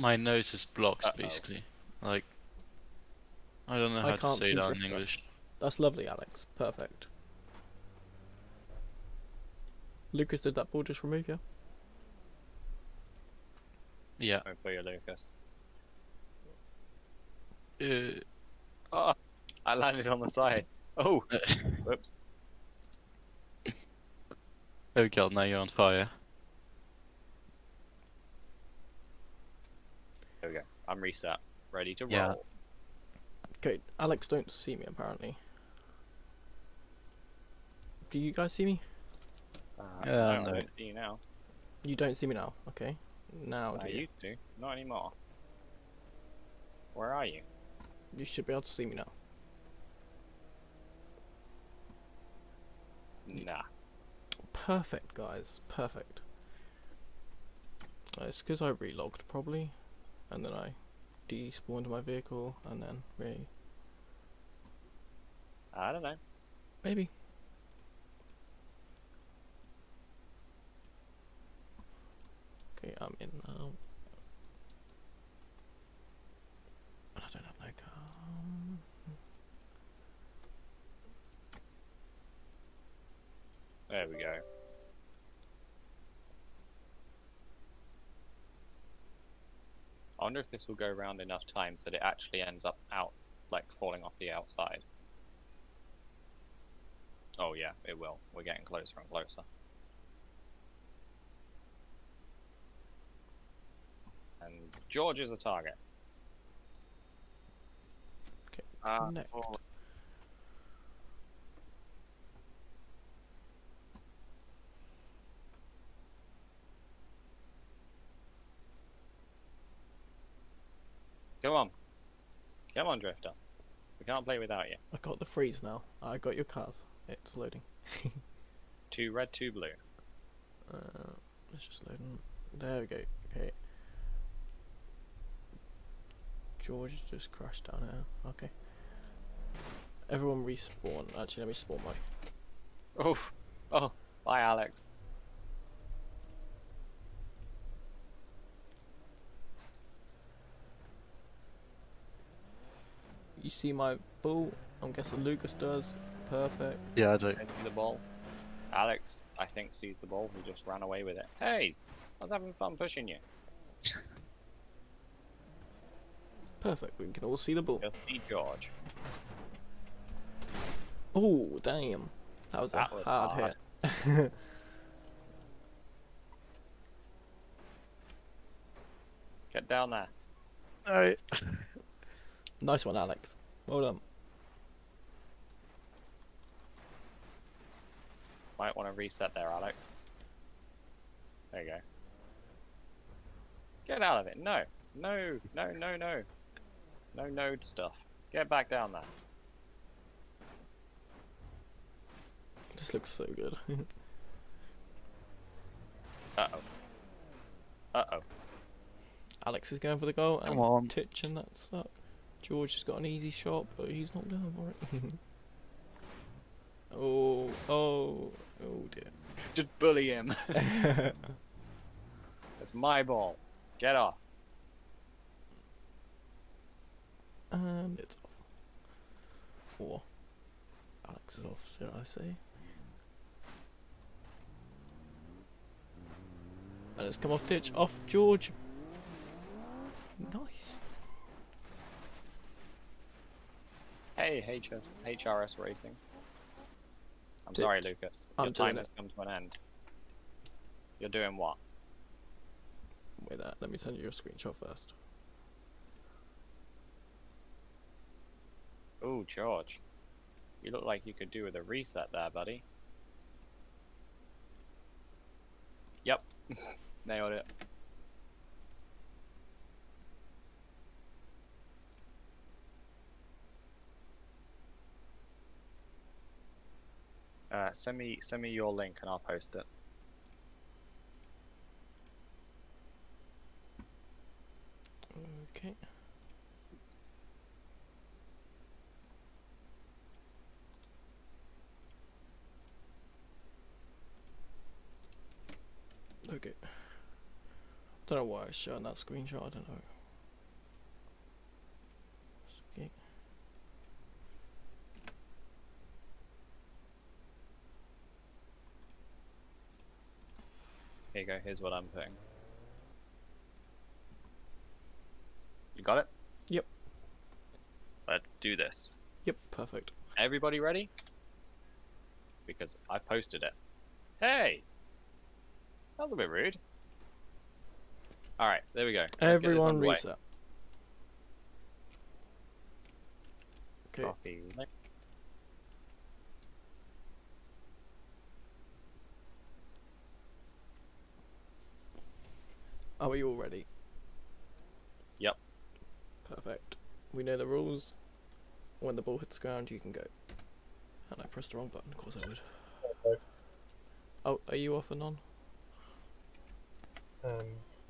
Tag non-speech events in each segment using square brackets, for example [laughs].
My nose is blocked, Uh-oh. basically. Like, I don't know I how to can't say see that in English. That's lovely, Alex. Perfect. Lucas, did that ball just remove you? Yeah. Oh, for you, Lucas. Uh, Oh, I landed on the side. [laughs] Oh, whoops. [laughs] oh god, now you're on fire. There we go. I'm reset. Ready to roll. Yeah. Okay, Alex don't see me apparently. Do you guys see me? Uh, Yeah, no, I I don't see you now. You don't see me now. Okay. Now I do you? used to. Not anymore. Where are you? You should be able to see me now. Nah. Perfect, guys. Perfect. Uh, it's because I relogged probably, and then I despawned my vehicle, and then re I don't know. maybe. Okay, I'm in now. I don't have. There we go. I wonder if this will go around enough times that it actually ends up out, like falling off the outside. Oh yeah, it will. We're getting closer and closer. And George is a target. Okay, Ah, Come on. Come on, Drifter. We can't play without you. I got the freeze now. I got your cars. It's loading. [laughs] Two red, two blue. Uh, let's just load them. There we go. Okay. George has just crashed down here. Okay. Everyone respawn. Actually, let me spawn my. Oof. Oh, bye, Alex. You see my ball? I'm guessing Lucas does. Perfect. Yeah, I do. I see the ball. Alex, I think, sees the ball. He just ran away with it. Hey, I was having fun pushing you. Perfect. We can all see the ball. Just see George. Oh, damn. That was That a was hard, hard. hit. [laughs] Get down there. I... [laughs] Nice one, Alex. Well done. Might want to reset there, Alex. There you go. Get out of it. No. No, no, no, no. No node stuff. Get back down there. This looks so good. [laughs] Uh-oh. Uh-oh. Alex is going for the goal, Come and on. Titch and that suck. George has got an easy shot, but he's not going for it. [laughs] oh, oh, oh dear. Just bully him. [laughs] [laughs] That's my ball. Get off. and it's off. Or Alex is off, should I say? And it's come off ditch, off George. Nice. Hey, HS, HRS Racing. I'm Did- sorry, Lucas. Your I'm time has come to an end. You're doing what? Wait, that. Let me send you a screenshot first. Ooh, George. You look like you could do with a reset there, buddy. Yep. [laughs] Nailed it. Uh, send me send me your link and I'll post it. Okay. Okay. Don't know why I showing that screenshot. I don't know. Okay. Here you go. Here's what I'm putting. You got it? Yep. Let's do this. Yep. Perfect. Everybody ready? Because I posted it. Hey! That was a bit rude. Alright, there we go. Let's Everyone reset. Okay. Copy Are we all ready? Yep. Perfect. We know the rules. When the ball hits the ground, you can go. And I pressed the wrong button. Of course I would. Okay. Oh, are you off and on? Um,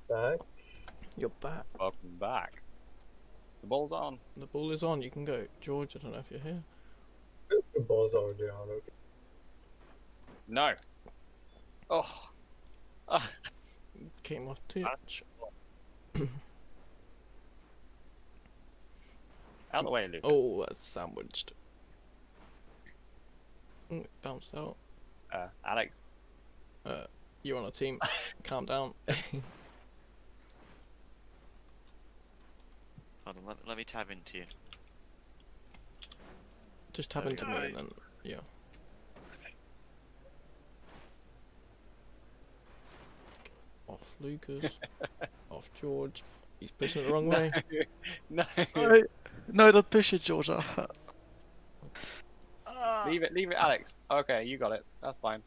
back. You're back. Welcome back. The ball's on. The ball is on. You can go. George, I don't know if you're here. The ball's already on. Okay. No. Oh. Came off touch. out of the way, Lucas. Oh, that's sandwiched. Mm, it bounced out. Uh, Alex. You're on a team. [laughs] Calm down. [laughs] Hold on, let, let me tab into you. Just tab into me and then, yeah. Off Lucas. [laughs] off George. He's pushing it the wrong way. [laughs] no. No, no, don't push it, Georgia. [laughs] Ah. Leave it, leave it, Alex. Okay, you got it. That's fine.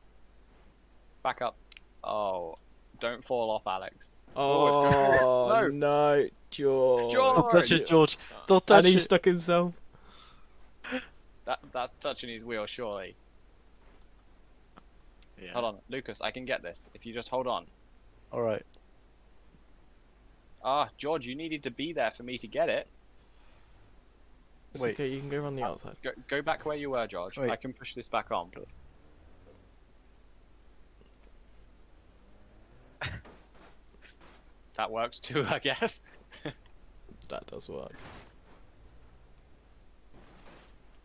Back up. Oh, don't fall off, Alex. Oh No. no, George. George! Don't touch it, George. Don't touch And he it. stuck himself. That that's touching his wheel, surely. Yeah. Hold on, Lucas. I can get this. If you just hold on. All right. Ah, George, you needed to be there for me to get it. It's Wait. okay, you can go around the outside. Go, go back where you were, George. Wait. I can push this back on. [laughs] that works too, I guess. [laughs] That does work.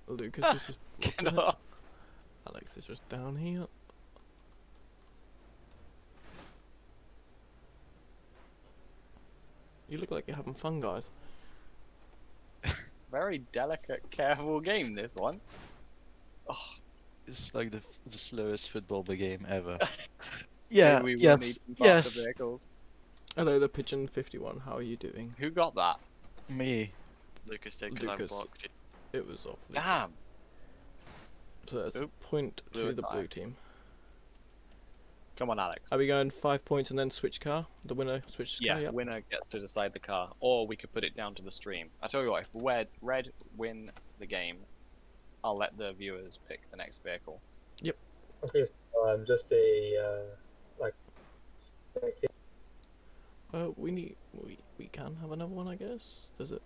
Lucas [laughs] is just Get blocking it. off. Alex is just down here. You look like you're having fun, guys. [laughs] Very delicate, careful game, this one. Oh, This is like the, the slowest football game ever. [laughs] [laughs] yeah. maybe we will yes. need Yes. vehicles. Hello, the pigeon fifty-one. How are you doing? Who got that? Me. Lucas did because I Lucas. blocked it. It was off. Lucas. Damn. So that's a point Blue to the black. blue team. Come on, Alex. Are we going five points and then switch car? The winner switches Yeah, car. Yep. winner gets to decide the car, or we could put it down to the stream. I tell you what, if red red win the game, I'll let the viewers pick the next vehicle. Yep. Okay, so I'm just a uh, like. spectator. Uh, we need. We we can have another one, I guess. Does it?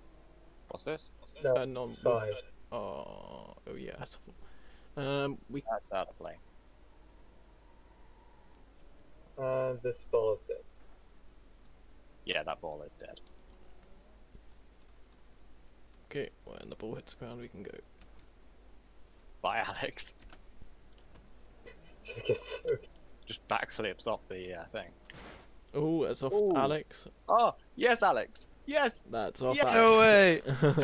What's this? What's this? No, Uh, non- it's five. Oh, oh yeah. that's full. Um, we That's out of play. And this ball is dead. Yeah, that ball is dead. okay. When the ball hits the ground, we can go. Bye, Alex. [laughs] Just gets so Just backflips off the uh, thing. Oh, that's off Ooh. Alex. Oh, yes, Alex. Yes. That's off Yeah. No way. [laughs]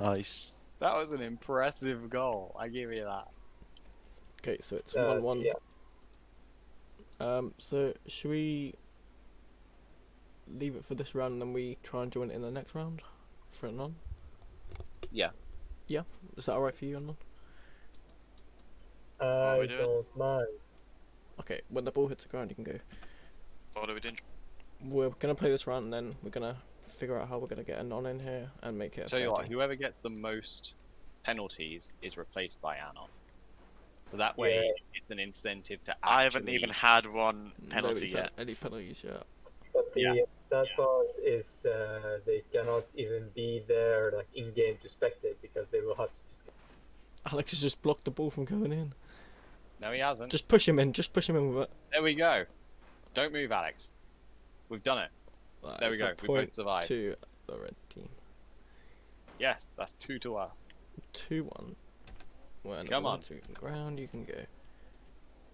Nice. That was an impressive goal. I give you that. Okay, so it's uh, one one. Yeah. Um, so should we leave it for this round and then we try and join it in the next round for Anon? Yeah. Yeah. Is that alright for you, non? I don't mind. Okay. When the ball hits the ground, you can go. What are we doing? We're gonna play this round and then we're gonna figure out how we're gonna get Anon in here and make it. A Tell you fair what, whoever gets the most penalties is replaced by Anon. So that way, Yeah. it's an incentive to. I haven't even had one penalty said yet. Any penalties yet? But the Yeah. sad part is uh, they cannot even be there like in game to spectate because they will have to just Alex has just blocked the ball from going in. No, he hasn't. Just push him in. Just push him in with it. There we go. Don't move, Alex. We've done it. That There we go. We point both survived. to the red team. Yes, that's two to us. Two one. When Come on. To the ground, you can go.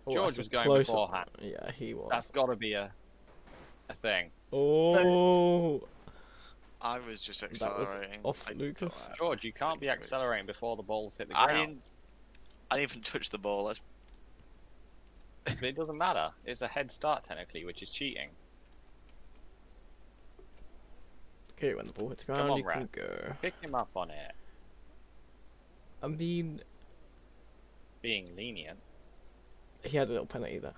Oh, George was going close beforehand. up. Yeah, he was. That's got to be a a thing. Oh, I was just was accelerating. off I Lucas. George, you can't be accelerating before the balls hit the I ground. didn't. I didn't even touch the ball. That's it doesn't matter. It's a head start technically, which is cheating. okay. When the ball hits the ground, on, you can go. Pick him up on it. I mean, Being lenient. he had a little penalty there.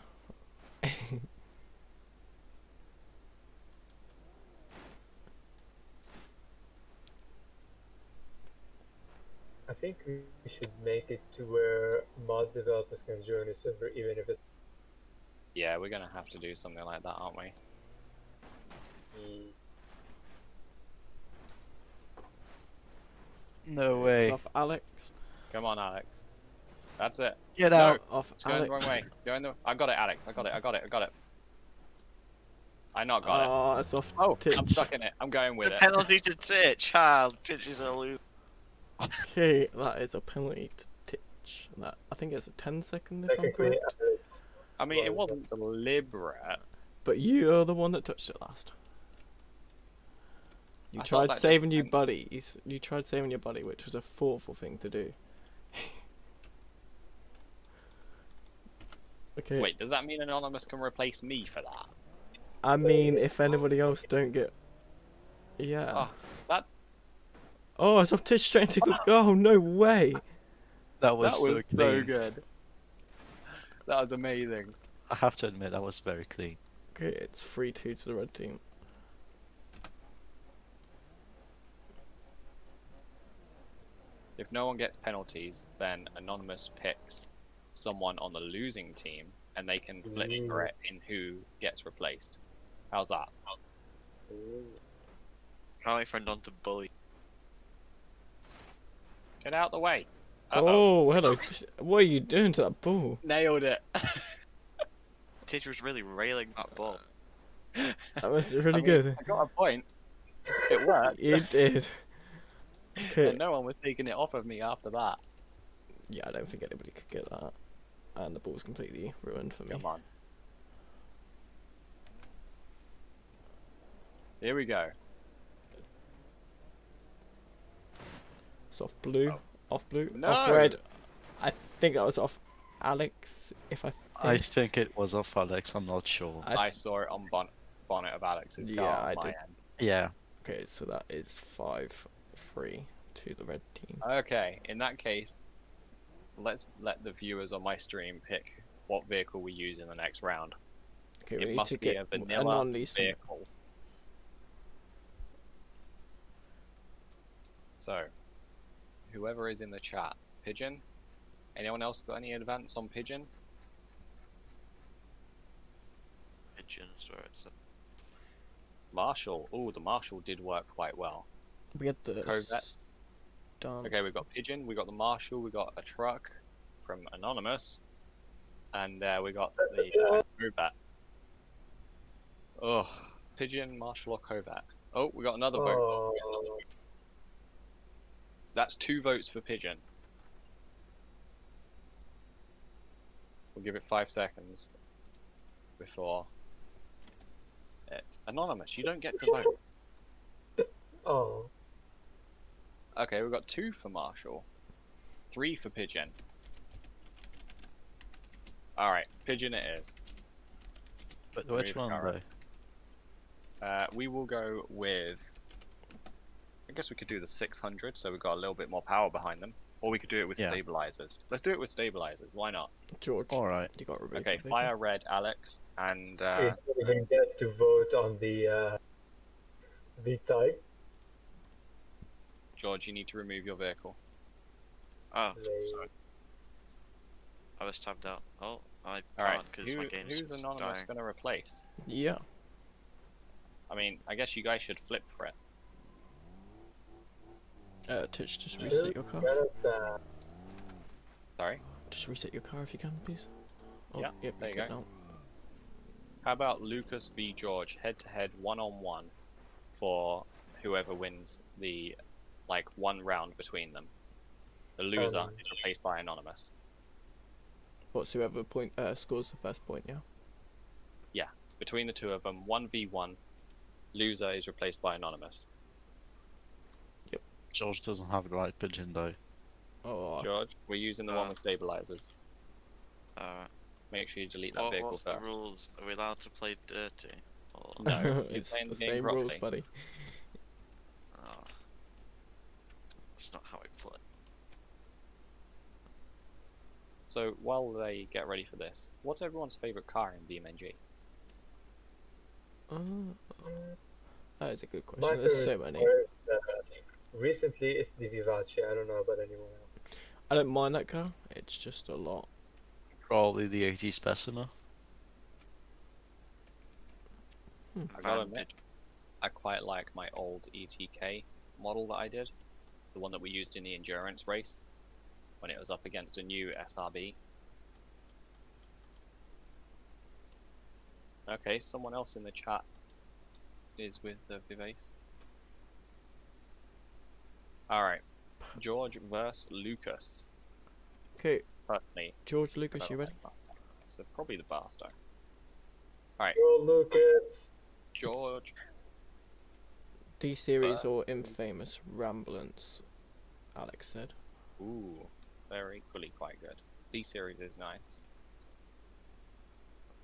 I think we should make it to where mod developers can join the server, even if it's Yeah, we're gonna have to do something like that, aren't we? the No It's way. off Alex. Come on, Alex. That's it. Get No. out. Off It's going the wrong way. Going the. I got it, Alex. I got it. I got it. I got it. I not got it. Oh, it's off. Oh, I'm stuck in it. I'm going with the it. penalty to Titch. Ah, Titch is a loser. Okay, that is a penalty to Titch. That I think it's a 10 second if I'm correct. I mean, it wasn't deliberate. But you're the one that touched it last. You I tried saving your meant- buddy. You, you tried saving your buddy, which was a thoughtful thing to do. Okay. Wait, does that mean Anonymous can replace me for that? I mean, if anybody else don't get, yeah. Oh, that Oh, it's off Titch straight into the goal. No way. That was, that was so clean. good. That was amazing. I have to admit, that was very clean. Okay, it's three two to the red team. If no one gets penalties, then Anonymous picks someone on the losing team, and they can flip Ooh. for in who gets replaced. How's that? Try my friend on to bully. Get out the way. Uh-oh. Oh, hello. [laughs] What are you doing to that ball? Nailed it. [laughs] teacher was really railing that ball. That was [laughs] really I mean, good. I got a point. It worked. You did. Okay. and no one was taking it off of me after that. Yeah, I don't think anybody could get that. And the ball's completely ruined for me. Come on. Here we go. It's off blue. Oh. Off blue. No. Off red. I think that was off Alex. If I think. I think it was off Alex, I'm not sure. I I, saw it on bon- bonnet of Alex's Yeah, car on I my did. end. Yeah. Okay, so that is five, three to the red team. Okay, in that case, let's let the viewers on my stream pick what vehicle we use in the next round. Okay, it we need must to be get a a vanilla non-leased. vehicle. So, whoever is in the chat, Pigeon. Anyone else got any advance on Pigeon? Pigeons where it's. Marshall. Oh, the Marshall did work quite well. We had the Corvette. Stance. Okay, we've got Pigeon, we got the Marshall, we got a truck from Anonymous, and uh, we got the uh. Oh, Pigeon, Marshall, or. Oh, we got another vote. Oh, That's two votes for Pigeon. We'll give it five seconds before it. Anonymous, you don't get to vote. [laughs] oh, Okay, we've got two for Marshall, three for Pigeon. Alright, Pigeon it is. But which one Kara. though? Uh, we will go with. I guess we could do the 600, so we've got a little bit more power behind them. Or we could do it with Yeah. stabilizers. Let's do it with stabilizers. Why not? George. Alright. You got Rebecca. Okay, fire red, Alex, and you uh, don't even get to vote on the uh, the type. George. You need to remove your vehicle. Oh, sorry. I was tabbed out. Oh, I All right, can't because who, my game's who's anonymous dying. going to replace? Yeah. I mean, I guess you guys should flip for it. Uh, Titch, just reset your car. Get it, Sorry. Just reset your car if you can, please. Oh, Yeah, yep, there you go. now. How about Lucas v George head to head one on one for whoever wins the like one round between them. The loser Um, is replaced by anonymous. What's whoever point uh, scores the first point? Yeah. Yeah, between the two of them, one v one. Loser is replaced by anonymous. Yep. George doesn't have the right pigeon though. Oh, George, we're using the one Uh, with stabilizers. Alright. Make sure you delete that What, vehicle what's the first. rules? Are we allowed to play dirty? Or... No, [laughs] it's the the game same rules, buddy. Oh. That's not how I play. So while they get ready for this, what's everyone's favorite car in BeamNG? Uh, that is a good My question. There's so favorite many. car, uh, recently, it's the Vivace. I don't know about anyone else. I don't mind that car. It's just a lot. Probably the 80 specimen. I gotta admit, I quite like my old ETK model that I did, the one that we used in the endurance race when it was up against a new SRB. Okay, someone else in the chat is with the Vivace. Alright, George versus Lucas. Okay, Personally, George Lucas, you ready? So probably the Barstow. Go, Lucas. George, D series Uh, or infamous ramblance? Alex said. ooh, they're equally quite good. D series is nice.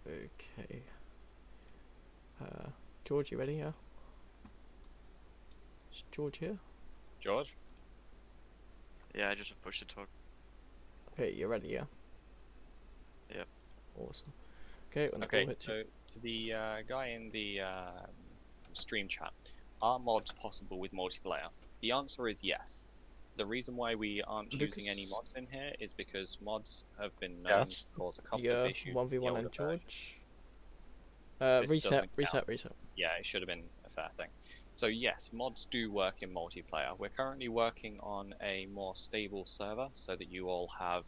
Okay. Uh, George, you ready? Yeah. Is George here? George? Yeah, I just push the talk. Okay, you're ready? Yeah. Yep. Awesome. Okay, when the Okay, ball hits so you. to the uh, guy in the uh, stream chat, are mods possible with multiplayer? The answer is yes. The reason why we aren't using any mods in here is because mods have been known Yes. to cause a couple Yeah, of issues. one v one and version. George. Uh, reset, reset, reset. Yeah, it should have been a fair thing. So yes, mods do work in multiplayer. We're currently working on a more stable server so that you all have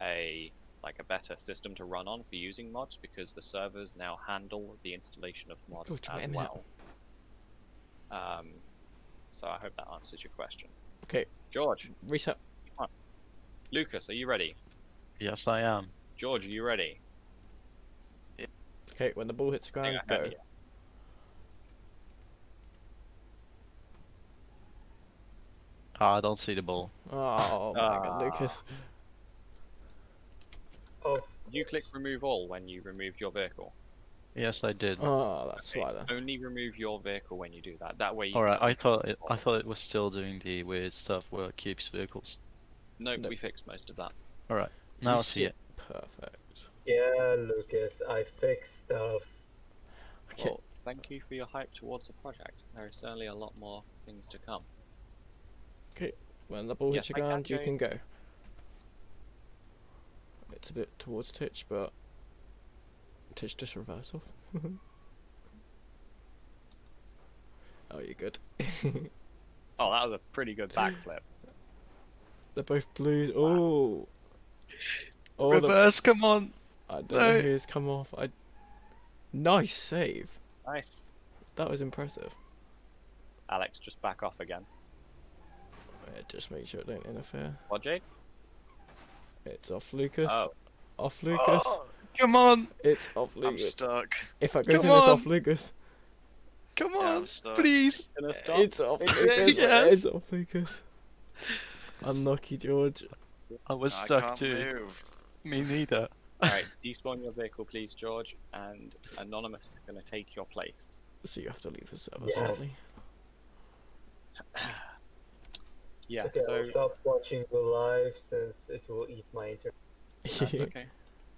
a like a better system to run on for using mods because the servers now handle the installation of mods George, as well. Um, so I hope that answers your question. Okay. George, Reset. Lucas, are you ready? Yes, I am. George, are you ready? Yeah. Okay, when the ball hits the ground, think I heard go. you. Ah, I don't see the ball. Oh my god, Ah. Lucas. Of Did you click remove all when you removed your vehicle? Yes, I did. Oh, that's Okay, why then. Only remove your vehicle when you do that. That way you Alright, I thought it, I thought it was still doing the weird stuff where it keeps vehicles. No, No. we fixed most of that. Alright, now You I see it. Perfect. yeah, Lucas. I fixed stuff. Okay. Well, thank you for your hype towards the project. There is certainly a lot more things to come. Okay. When the ball hits Yes, the ground, you can go. It's a bit towards Titch, but Titch just reverse off. [laughs] oh, you're good. [laughs] Oh, that was a pretty good backflip. [laughs] They're both blues. Oh. Oh, the, Reverse, come on! I don't know no. who's come off. I. Nice save. nice. That was impressive. Alex, just back off again. Oh, yeah, just make sure it don't interfere. What, Jake? It's off Lucas. Oh. Off Lucas. Oh, come on! It's off I'm stuck. If I goes Come in, it's off on. Lucas. Come on! I'm stuck. Please! It's off It's Lucas. yes. It's off Lucas. Unlucky George. I was I stuck can't too. move. Me neither. [laughs] Alright, [laughs] despawn your vehicle, please, George, and Anonymous is gonna take your place. So you have to leave the server Yes. sadly. [clears throat] Yeah, okay, so I'll stop watching the live since it will eat my internet. [laughs] that's okay.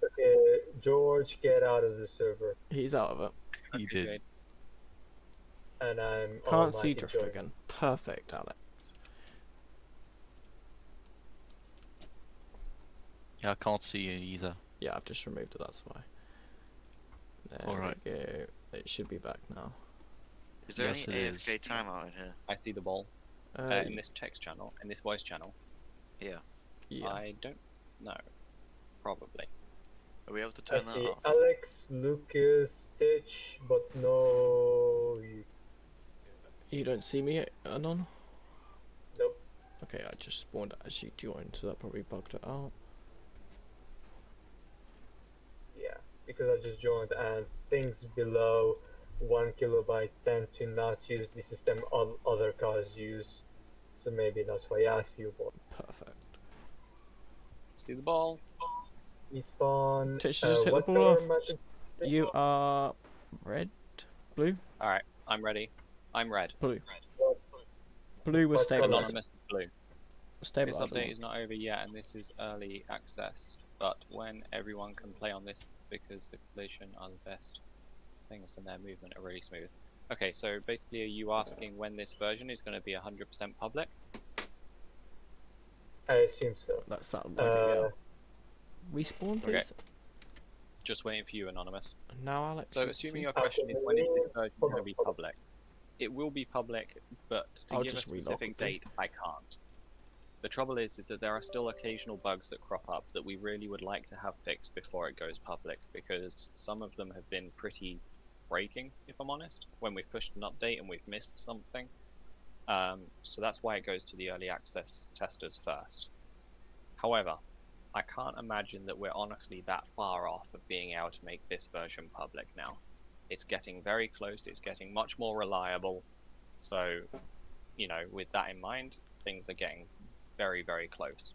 Okay, George, get out of the server, He's out of it. He Okay, did. Jade. and I'm Can't see mic Drifter again. Perfect, Alex. Yeah, I can't see you either. Yeah, I've just removed it, that's why. There Alright. we go. It should be back now. Is there Yes, any AFK is. timeout in here? I see the ball. Uh, Uh, in this text channel, in this voice channel. Yeah. yeah. I don't know. Probably. Are we able to I that see off? Alex, Lucas, Stitch, but no. you- You don't see me, Anon? Nope. Okay, I just spawned as you joined, so that probably bugged it out. Yeah, because I just joined and things below one kilobyte tend to not use the system all other cars use. So maybe that's why I see you what. Perfect. See the ball. Respawn. Titch, uh, just hit the ball off. You are red, blue, All right, I'm ready. I'm red. blue. what- Blue was What colour? stabilized. This update is not over yet, and this is early access. But when everyone can play on this, because the collision are the best things, and their movement are really smooth. Okay, so basically, are you asking when this version is going to be 100% public? I assume so. That's that Uh, loading, yeah. Respawn, Okay. please. Just waiting for you, Anonymous. Now, Alex. So, assuming your question is when is this version going to be public? It will be public, but to I'll give a specific date, I can't. The trouble is, is that there are still occasional bugs that crop up that we really would like to have fixed before it goes public, because some of them have been pretty breaking, if I'm honest, when we've pushed an update and we've missed something. Um, so that's why it goes to the early access testers first. However, I can't imagine that we're honestly that far off of being able to make this version public now. It's getting very close, it's getting much more reliable. So, you know, with that in mind, things are getting very, very close.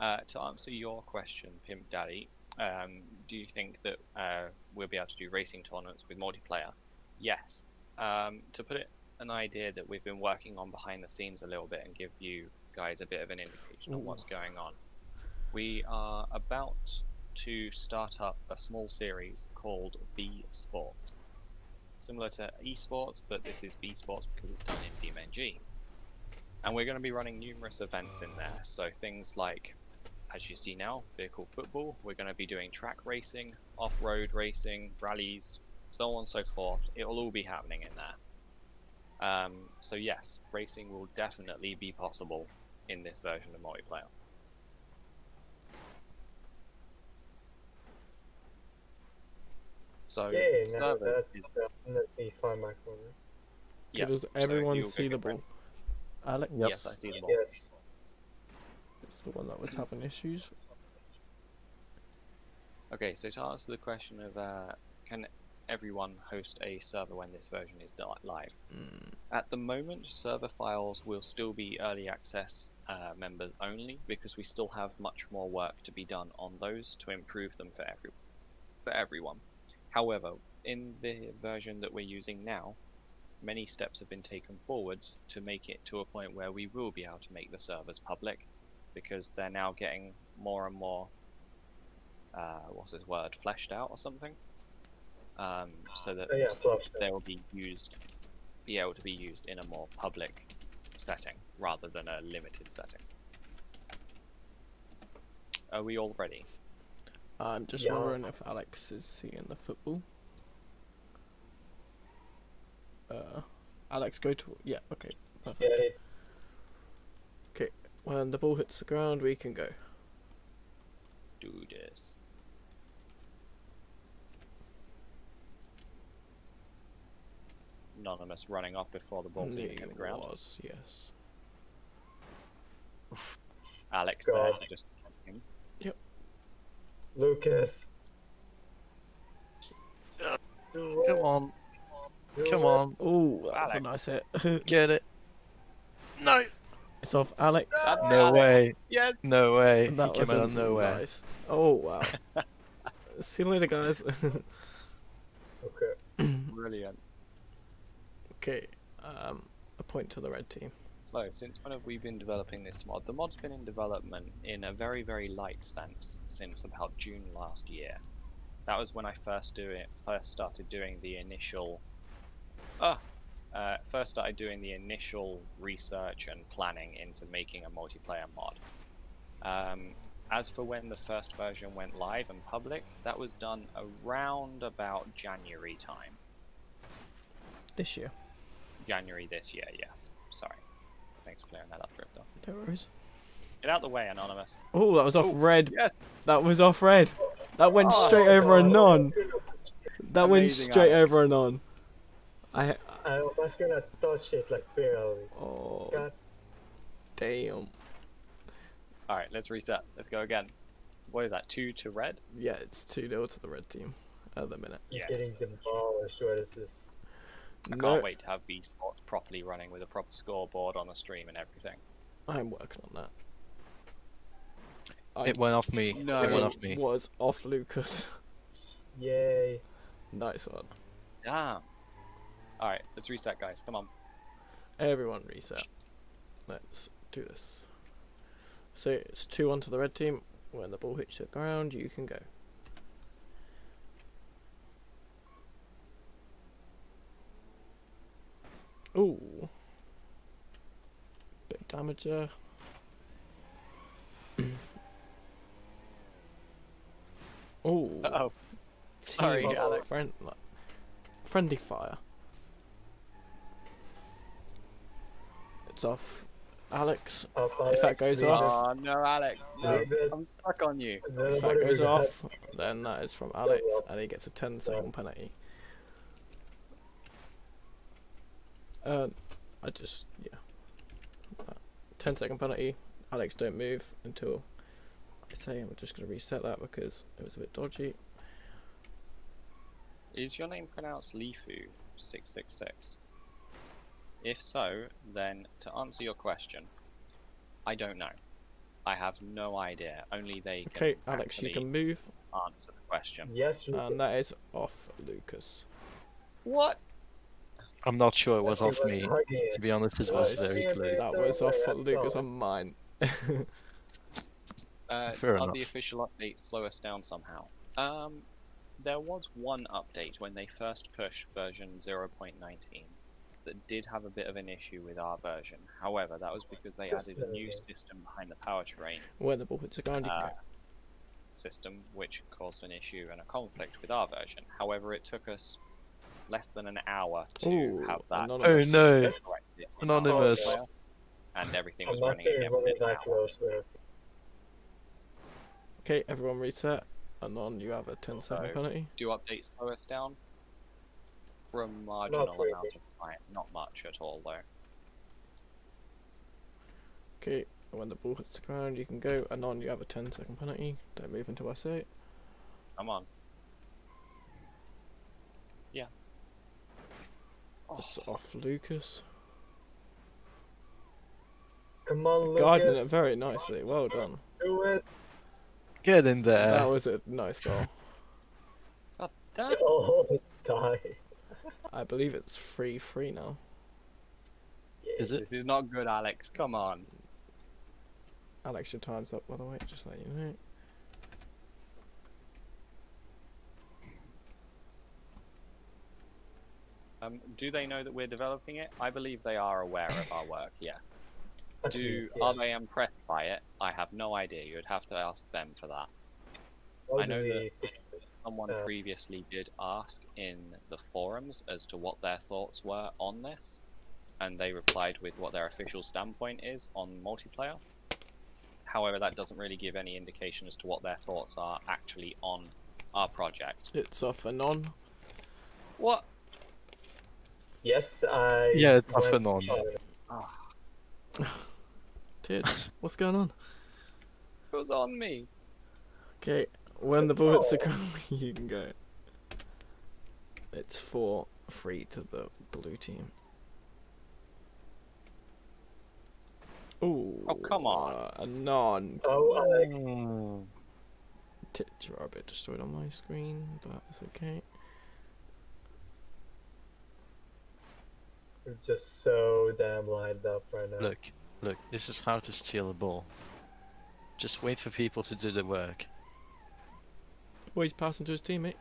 Uh, to answer your question, Pimp Daddy, um, do you think that uh, we'll be able to do racing tournaments with multiplayer? Yes. Um, to put it an idea that we've been working on behind the scenes a little bit and give you guys a bit of an indication of what's going on. We are about to start up a small series called B Sport. Similar to esports, but this is B Sports because it's done in BeamNG. And we're going to be running numerous events in there. So things like, as you see now, vehicle football. We're going to be doing track racing, off-road racing, rallies, so on and so forth. It will all be happening in there. Um, so yes, racing will definitely be possible in this version of multiplayer. So yeah, now server that's is- definitely find my corner. yeah, Does everyone you'll see the your friend- ball? Alex? Yes, I see the ball. Yes. It's the one that was having issues. Okay, so to answer the question of uh, can everyone host a server when this version is live? Mm, At the moment, server files will still be early access uh, members only because we still have much more work to be done on those to improve them for every for everyone. However, in the version that we're using now, many steps have been taken forwards to make it to a point where we will be able to make the servers public because they're now getting more and more uh, what's this word fleshed out or something? Um, so that Oh, yeah, they will be used be able to be used in a more public setting rather than a limited setting. Are we all ready I'm just wondering if Alex is seeing the football. Uh, Alex, go to. Yeah, okay, perfect. Yeah, it, When the ball hits the ground, we can go. do this anonymous running off before the ball's even hit the ground was, yes. alex God. there just him. Lucas. Do Come it, on, do come it. on, Oh, that's was a nice hit. [laughs] get it. No, it's off Alex. That's no way, yes no way. That he was came out of nowhere. nice. Oh wow. [laughs] See you later, guys. [laughs] Okay. [clears throat] brilliant okay, um, a point to the red team. So, since when have we been developing this mod? The mod's been in development in a very, very light sense since about June last year. That was when I first do it, first started doing the initial, ah, uh, first started doing the initial research and planning into making a multiplayer mod. Um, as for when the first version went live and public, that was done around about January time. This year. January this year, yes. Sorry. Thanks for clearing that up, Drifter. No worries. Get out the way, Anonymous. Oh, that was off Oh, red. yes. That was off red. That went Oh, straight over Anon. That went straight Alex. over Anon. I I was gonna touch it like barely. oh God. damn. All right, let's reset. Let's go again. What is that? Two to red. Yeah, it's two 0 to the red team at the minute. You're Yes. getting demolished. What is this? I No, can't wait to have B Sports properly running with a proper scoreboard on the stream and everything. I'm working on that. I It went off me. No. It went off me. was off Lucas. [laughs] Yay. nice one. Damn. All right, let's reset, guys. Come on. Everyone reset. Let's do this. So it's 2 1 to the red team. When the ball hits the ground, you can go. Ooh. Bit of damage there. Ooh. Uh-oh. Sorry, team Alex. Friend, like, friendly fire. It's off. Alex, Alpha If that goes off- Oh no, Alex. No, I'm stuck on you. if that goes off, then that is from Alex, and he gets a 10 second penalty. Uh, I just, yeah. Uh, 10 second penalty. Alex, don't move until I say I'm just going to reset that because it was a bit dodgy. Is your name pronounced Lifu six six six? If so, then to answer your question, I don't know. I have no idea. Only they can Okay, Alex, you can move, answer the question. Yes, you and that is off Lucas. What? I'm not sure it was off me. was hugging it. To be honest, it was is- very Yeah, close. That was off worry, Lucas on mine. [laughs] Uh, Fair are the official update slow us down somehow? Um, there was one update when they first pushed version 0.19 that did have a bit of an issue with our version. However, that was because they Just added a a new bit. system behind the powertrain When the ball hits the ground, uh, go. system, which caused an issue and a conflict with our version. However, it took us less than an hour to Ooh, have that anonymous. Oh no! corrected in our Anonymous. Oh, and everything was running getting again really within an that hour. close with Okay, everyone reset. Anon, you have a 10 second So- penalty. do updates slow us down? For a marginal really. amount of time, not much at all though. Okay, when the ball hits the ground, you can go. Anon, you have a 10 second penalty. Don't move until I say it. Come on. Yeah. Oh, off Lucas. Come on, Lucas. Guiding it very nicely. Well done. Do it. Get in there. That was a nice goal. God damn. [laughs] Oh, die. I believe it's 3 3 now. Is it? This is not good, Alex. Come on. Alex, your time's up, by the way, just let you know. Um, do they know that we're developing it? I believe they are aware of our work. Yeah. [laughs] Do are they impressed by it? I have no idea. You would have to ask them for that. How I know that? Someone Uh, previously did ask in the forums as to what their thoughts were on this, and they replied with what their official standpoint is on multiplayer. However, that doesn't really give any indication as to what their thoughts are actually on our project. It's off Anon. What? Yes, I. Yeah, it's off and on. oh, [sighs] Titch, what's going on? It was on me. Okay, when the bullets hits the Oh. [laughs] you can go. It's 4 3 to the blue team. Ooh. Oh, come on. Uh, Anon. Oh, Alex. Tits are a bit destroyed on my screen, but it's okay. You're just so damn lined up right now. Look, look. This is how to steal a ball. Just wait for people to do the work. Oh, he's passing to his teammate.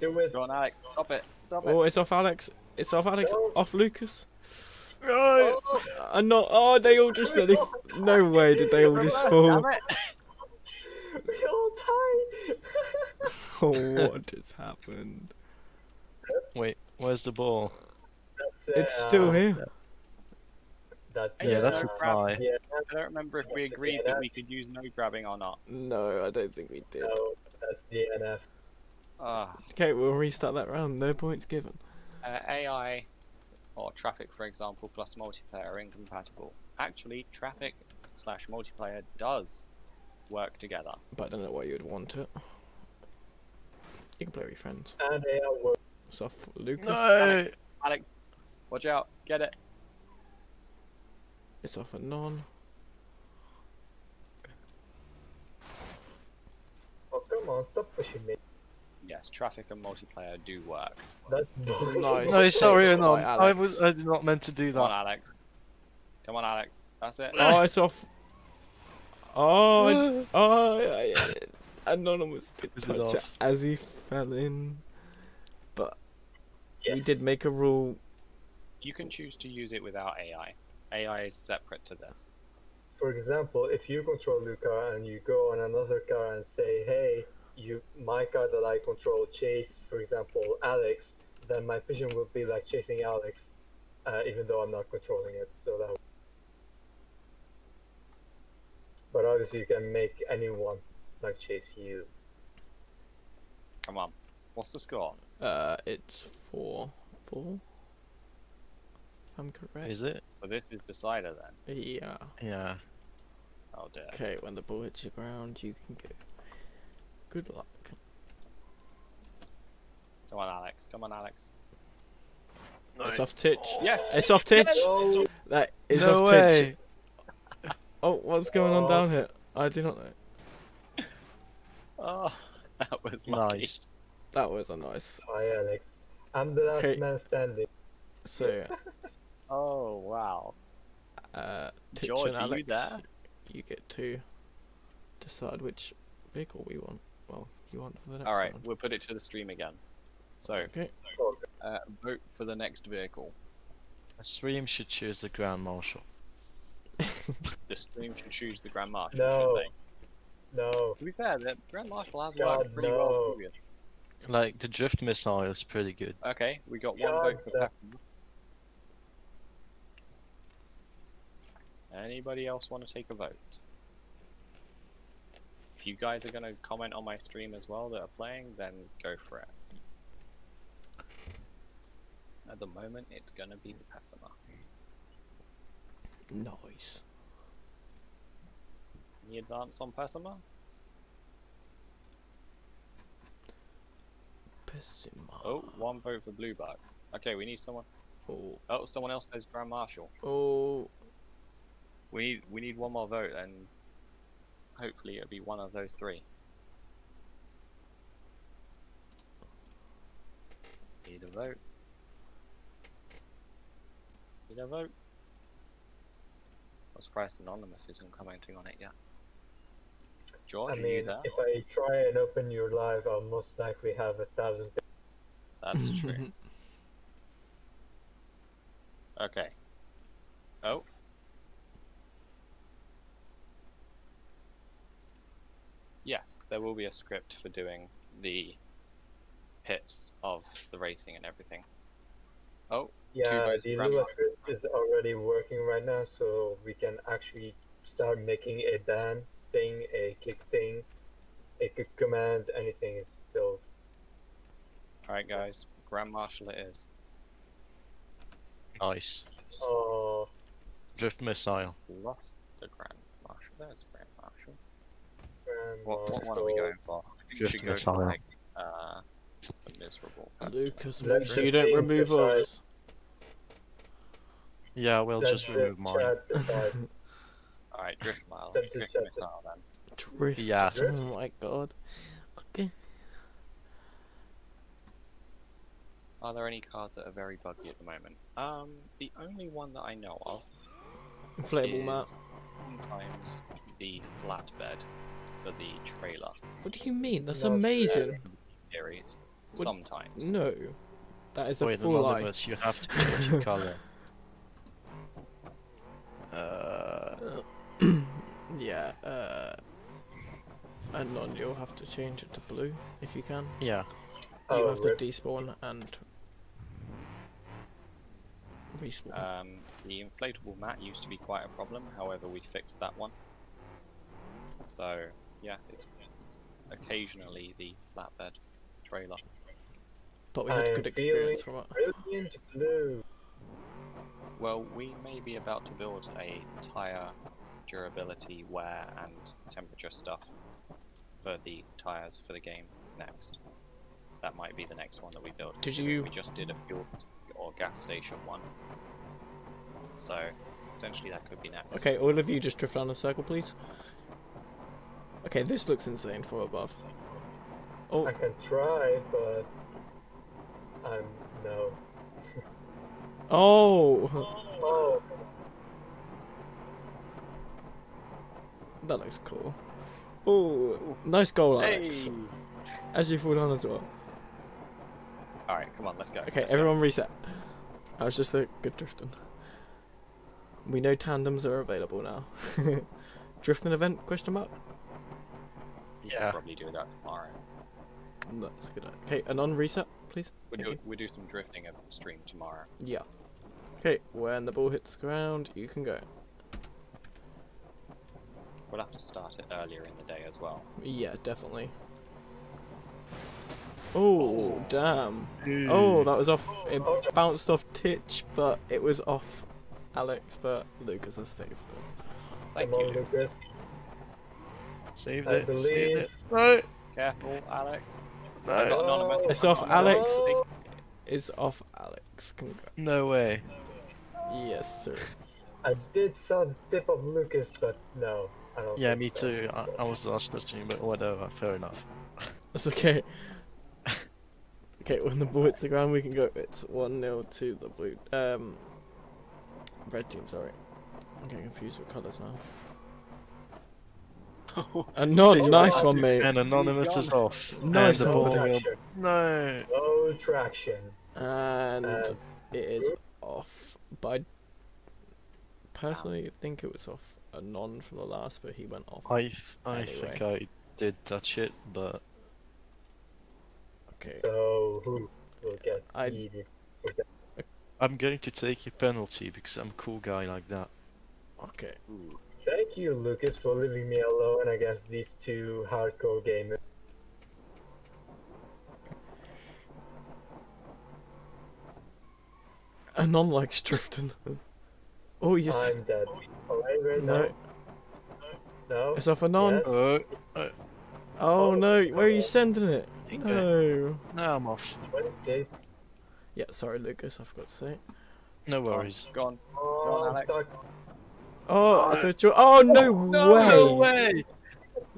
Do it. Go on, Alex. Stop it. Stop it. Oh, it. it's off Alex. It's off Alex. No. Off Lucas. Right. Oh, Uh, not. Oh, they all just. They, no way did they all just fall. Damn it. [laughs] we all died. [laughs] Oh, what has happened? Wait, where's the ball? That's it. It's still uh, here. That's Yeah, Yeah, that's a no tie. Yeah, I don't remember if we That's a agreed that we could use no grabbing or not. No, I don't think we did. no, that's DNF. Ah, Okay, we'll restart that round. No points given. uh, AI or traffic, for example, plus multiplayer are incompatible. Actually, traffic slash multiplayer does work together. But I don't know why you would want it. You can play with your friends. And they are work. So, f- Lucas, No! Alex, watch out, get it. it's off Anon. Oh, come on, stop pushing me. Yes, traffic and multiplayer do work. That's bullshit. Nice. No, sorry, Right, no. I was I did not meant to do that. Come on. Alex. Come on, Alex. That's it. Oh, it's off. Oh, I- [gasps] oh, I, I, Anonymous did touch it as he fell in. We did make a rule. You can choose to use it without AI. AI is separate to this. For example, if you control your car and you go on another car and say, "Hey, you, my car that I control, chase, for example, Alex," then my pigeon will be like chasing Alex, uh, even though I'm not controlling it. So that. But obviously, you can make anyone like chase you. Come on. What's the score? Uh, it's four, four. If I'm correct. Is it? Well, this is decider then. Yeah. Yeah. Oh dear. Okay, when the ball hits the ground, you can go. Good luck. Come on, Alex. Come on, Alex. It's off Titch. Yes. It's off Titch. Oh, That is no off way. Titch. Oh, what's going on Oh. down here? I do not know. [laughs] Oh, that was lucky. Nice. That was a nice. hi, Alex. I'm the last Okay. man standing. So, [laughs] Oh wow. uh, Titch George, and are you Alex, there? you get to decide which vehicle we want. Well, you want for the next one? All right, round. we'll put it to the stream again. So, Okay. uh, vote for the next vehicle. A stream should choose the Grand Marshal. [laughs] The stream should choose the Grand Marshal, No. shouldn't they? No. To be fair, the Grand Marshal has God, worked pretty no. well previously. Like the drift missile is pretty good. Okay, we got one vote for no. Pepper. Anybody else want to take a vote? If you guys are going to comment on my stream as well that are playing, then go for it. At the moment, it's going to be the Pessima. Nice. Any advance on Pessima? Oh, one vote for Bluebuck. Okay, we need someone. Oh. Oh, someone else says Grand Marshal. Oh. We need we need one more vote, and hopefully it'll be one of those three. Need a vote. Need a vote. I'm surprised Anonymous isn't commenting on it yet. George, I mean, if I try and open your live, I'll most likely have a thousand. That's [laughs] true. Okay. Oh. Yes, there will be a script for doing the pits of the racing and everything. Oh, Yeah, the Lua script is already working right now, so we can actually start making a ban thing, a kick thing, a kick command, anything is still. alright guys, Grand Marshal it is. Nice. Oh, Drift missile. Lost the Grand Marshal. There's Grand Marshal. Grand What, what one are we going for? I think we Drift missile. for like, uh, the miserable. Lucas, make sure you don't remove decide. ours. Yeah, we'll Let just remove mine. [laughs] chat decide. Alright, Drift Mile. Let the Drift chat Missile then. Drift. Yes. Oh my god. Okay. Are there any cars that are very buggy at the moment? Um, the only one that I know of Inflatable Yeah. map. sometimes the flatbed for the trailer What do you mean? That's Not amazing. series. What- Sometimes. No. That is a Wait, full lie. You have to change your color. [laughs] Uh, Yeah, uh. And non, you'll have to change it to blue if you can. yeah. you Oh, have to despawn and Respawn. Um, the inflatable mat used to be quite a problem, however, we fixed that one. So, yeah, it's occasionally the flatbed trailer. but we I had am good experience from it. Brilliant blue. Well, we may be about to build a tyre durability, wear, and temperature stuff for the tyres for the game next. That might be the next one that we build. Did you- We just did a fuel or gas station one. So, potentially that could be next. Okay, all of you just drift down a circle, please. Okay, this looks insane from above. Oh, I can try, but I'm no. oh, Oh, that looks cool. Oh, nice goal, Alex. Hey! As you fall down as well. Alright, come on, let's go. Okay, let's go. everyone reset. That was just a good drifting. We know tandems are available now. [laughs] drifting event? Question mark. We'll Yeah. probably do that tomorrow. That's good. Okay, anon reset, please. We'll do, we'll do some drifting of the stream tomorrow. Yeah. Okay, when the ball hits the ground, you can go. We'll have to start it earlier in the day as well. Yeah, definitely. Oh, damn. Hmm. Oh, that was off. It bounced off Titch, but it was off Alex, but Lucas has saved it. Thank come you. on, Lucas. Saved I it. Saved it. believe- No. Careful, Alex. No. Got anonymous. Oh, It's off Alex. anonymous. It's off Alex. Congrats. No way. Yes, sir. I did saw the tip of Lucas, but no, I don't. Yeah, me so. too. I, I was the last touching, but whatever. Fair enough. That's okay. okay, when the ball hits the ground, we can go. It's 1 0 to the blue. Um, red team, sorry. I'm getting confused with colours now. [laughs] Anon, nice one, mate. And anonymous is off. Nice and the one, ball will... Traction. No. No traction. And Uh, it is off. But I personally think it was off Anon from the last, but he went off. I th- I think I did touch it, but Okay. So who will get I- needed? I'm going to take a penalty because I'm a cool guy like that. Okay. Ooh. Thank you, Lucas, for leaving me alone against these two hardcore gamers. Anon likes drifting. oh, yes. I'm dead. Alright, No. No? it's off Anon. Yes. Uh, Oh Oh, no, where are you sending it? No. No. I'm off. What is this? Yeah, sorry, Lucas, I forgot to say. No worries. Gone. on. Oh, I'm Alex. stuck. Oh, so it's oh no, way! No way!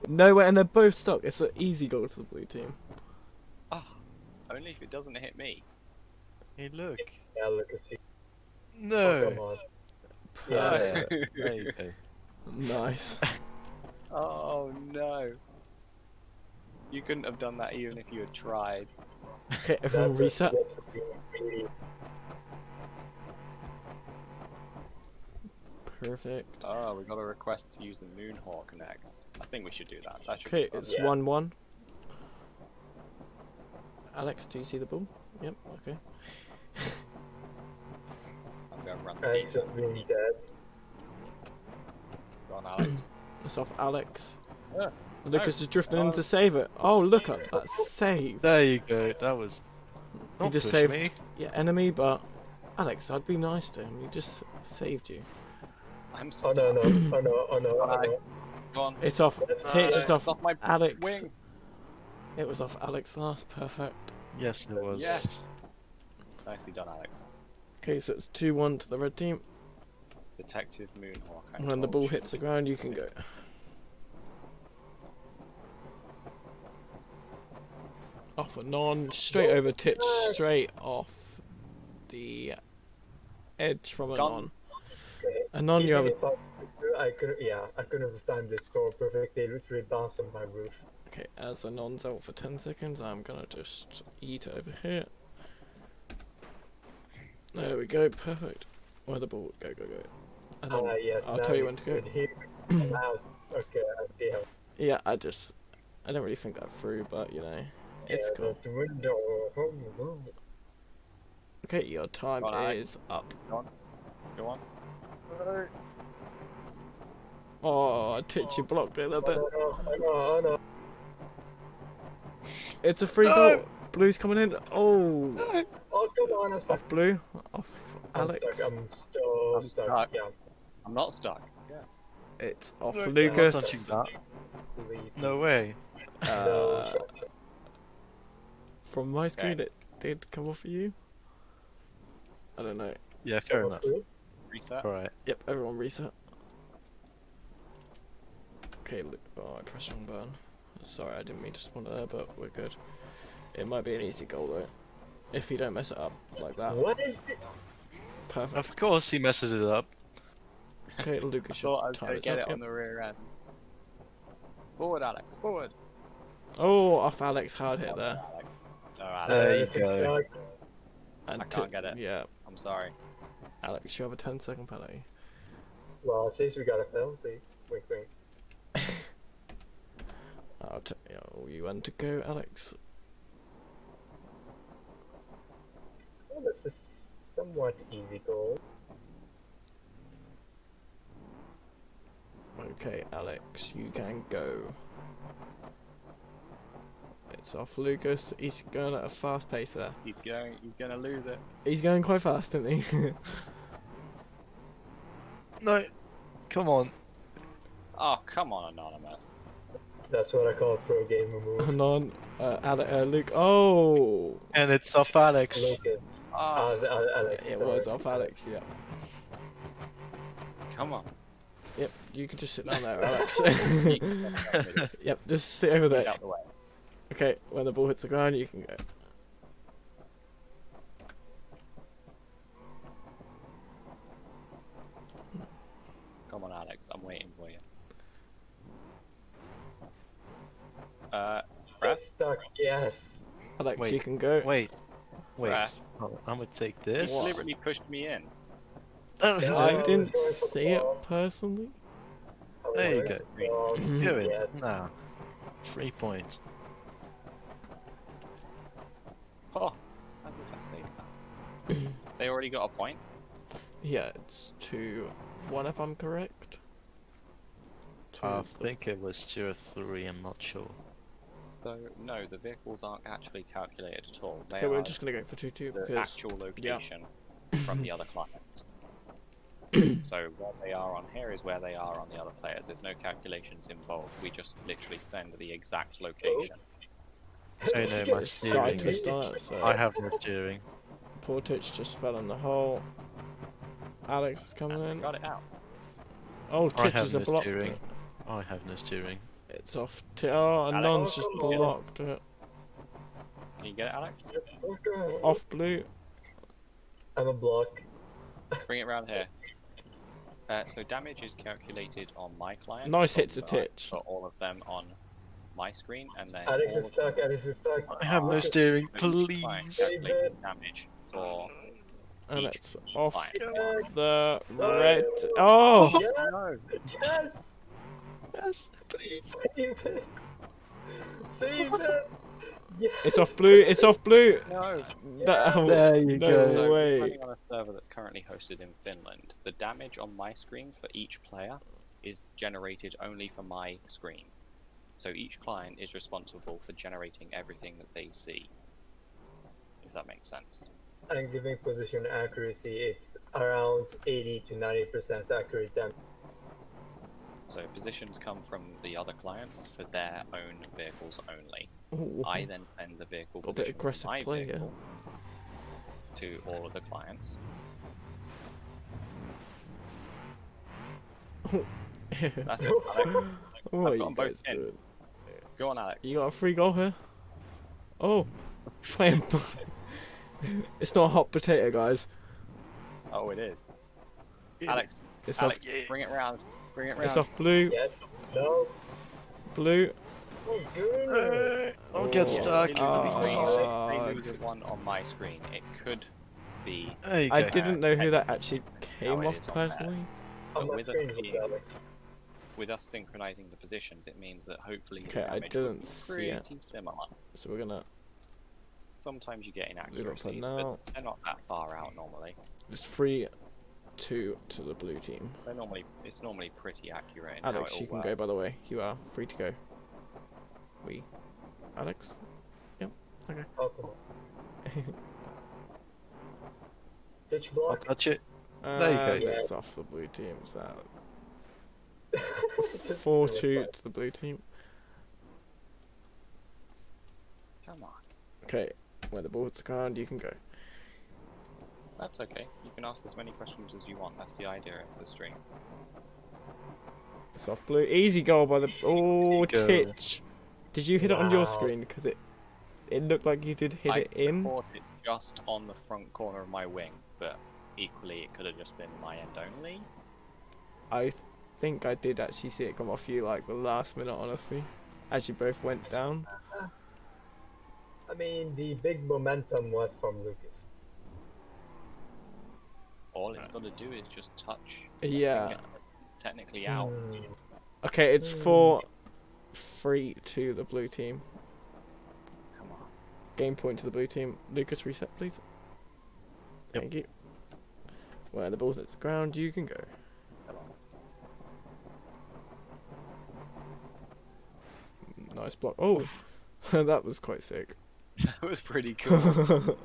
No way, and they're both stuck. It's an easy goal to the blue team. Oh, only if it doesn't hit me. Hey, look. Yeah, Lucas. You... Oh, No. come on. Ah, Yeah. yeah. [laughs] There you go. Nice. [laughs] Oh no. You couldn't have done that even if you had tried. Okay, everyone reset. what- that's what we really- Perfect. Oh, we got a request to use the Moonhawk next. I think we should do that. That should Okay, be fun. it's Yeah. 1 1. Alex, do you see the ball? Yep, okay. [laughs] I'm run the Alex is really dead. Go on, Alex. It's off Alex. Yeah. Lucas No. is drifting in Oh. to save it. Oh, look at that save. There you go. That was. He Don't just push saved me. your enemy, but Alex, I'd be nice to him. He just saved you. I'm Oh stuck. no, no, oh no, oh no, [laughs] oh no. Go on. It's off. That's Titch is uh, off off my Alex. wing. It was off Alex last. Perfect. Yes, it was. Yes. Nicely done, Alex. Okay, so it's 2 1 to the red team. Detective Moonhawk. I When the ball you. hits the ground, you can go. Off Anon, straight over Titch, straight off the edge from a Gone. non. Anon, you have Even a. if I, I could, yeah, I couldn't have timed it so perfectly. It literally bounced on my roof. Okay, as Anon's out for 10 seconds, I'm gonna just eat over here. There we go, perfect. Where the ball? Go, go, go. And then, uh, yes. I'll tell you when to go. could hear it [clears throat] out. Okay, I see how. yeah, I just. I don't really think that through, but you know, it's yeah, cool. The window. Oh, oh, oh. Okay, your time Go on, Alex. is up. Go on. Go on. Oh, Titchy blocked it a little bit. Oh no, oh no, oh no. It's a free No. goal. Blue's coming in. Oh, Oh, come on, I'm stuck. off blue. Off I'm Alex. stuck. I'm so I'm stuck. stuck. Yeah, I'm stuck. I'm not stuck. Yes. It's off Look, I'm not Lucas. touching that. No way. Uh, shut- shut. from my screen, Okay. it did come off for you. I don't know. Yeah, fair enough. Reset. Alright. Yep, everyone reset. Okay, Lu- oh, I pressed wrong button. Sorry, I didn't mean to spawn there, but we're good. It might be an easy goal though. If you don't mess it up like that. What is this? Perfect. Of course he messes it up. Okay, Lucas I should thought I was time gonna get up. it on the rear end. Forward, Alex. Forward. Oh, off Alex, hard hit there. Alex. No, Alex. There you go. stuck. And I can't get it. Yeah, I'm sorry. Alex, you have a 10 second penalty. Well, since we got a penalty. Wink, wink. [laughs] I'll t- oh, you want to go, Alex? Well, this is somewhat easy goal. Okay, Alex, you can go. It's off Lucas. He's going at a fast pace there. He's going. He's gonna lose it. He's going quite fast, isn't he? [laughs] No. Come on. Oh, come on, anonymous. That's what I call a pro gamer move. Hang on, uh, Ale- uh, Luke. Oh, And it's off Alex. Lucas. Oh, Ah, is it Alex. it sorry. was off Alex. Yeah. come on. Yep. You can just sit down there, [laughs] Alex. You can get out of it. yep. Just sit over there. out the way. Okay. When the ball hits the ground, you can go. Come on, Alex. I'm waiting for you. Uh, Get stuck, yes. Alex, Wait, you can go. Wait. Wait. Right. Oh, I'm gonna take you this. deliberately pushed me in. Oh, Yeah. I I didn't see it personally. There you go. Um, Do it. yes. Now. Three points. Oh, as if I say that. [clears throat] they already got a point. Yeah, it's two, one if I'm correct. Two. I think it was two or three, I'm not sure. So no, the vehicles aren't actually calculated at all. They okay, we're just gonna go for two two the because actual location from the other [clears throat] client. so where they are on here is where they are on the other players. There's no calculations involved. We just literally send the exact location. I know my steering. twist on so I have no steering. Portich just fell in the hole. Alex is coming And we in. got it out. Oh, I Titch have is a block. steering. I have no steering. It's off. T- oh, and Alex. Non's just Oh, blocked it. Can you get it, Alex? Okay. Off blue. I'm a block. Bring it around here. Uh, so damage is calculated on my client. Nice so hits a I Titch. Put all of them on my screen, and then Alex is stuck. Alex is stuck. I have no steering, on each client please. Save damage for And each it's off client. the red. Oh! Yes. Yes, please. Save it. Save it. Yes. It's off blue. It's off blue. No. That, oh, There you no go. So, way. running on a server that's currently hosted in Finland, the damage on my screen for each player is generated only for my screen. So each client is responsible for generating everything that they see. If that makes sense. And giving position accuracy, it's around 80 to 90% accurate damage. So positions come from the other clients for their own vehicles only. Ooh. I then send the vehicle Got a bit position aggressive my play, yeah. vehicle to all of the clients. [laughs] That's it. Alex. [laughs] what I've you got 'em both guys in. doing? Go on, Alex. You got a free goal here? Oh, playing. [laughs] it's not a hot potato, guys. Oh, it is. Alex, It's Alex, off. bring it round. Bring it round. It's off blue. Yes. No. Blue. Good. Uh, I'll get stuck, They Ah. lose- please. Uh, they lose a one on my screen. It could be There you go. I didn't know who that actually came it off is on theirs. personally. On with us screen, being- with us synchronizing the positions. It means that hopefully the Okay, I damage will didn't be see it. similar. So we're gonna. sometimes you get for inaccuracies, but they're not that far out normally. It's three, two to the blue team. They're normally it's normally pretty accurate. Alex, you all can go. By the way, you are free to go. We, Alex. Yep. Okay. Oh, come on. Pitch I'll touch it. Uh, There you go. It's off the blue team. So [laughs] four two to the blue team. Come on, Okay. where the ball's gone, you can go. That's okay. You can ask as many questions as you want. That's the idea of the stream. Soft blue. Easy goal by the. Oh. Titch. Did you hit it on your screen? Because it, it looked like you did hit I it in. caught it just on the front corner of my wing, but equally it could have just been my end only. I think I did actually see it come off you like the last minute, honestly. As you both went down. I mean, the big momentum was from Lucas. All it's got to do is just touch. Yeah. Technically out. Hmm. Okay, it's Hmm. four, three to the blue team. Come on. Game point to the blue team. Lucas, reset, please. Thank you. Where the ball's at the ground, you can go. Nice block. Oh, [laughs] that was quite sick. [laughs] that was pretty [laughs] cool.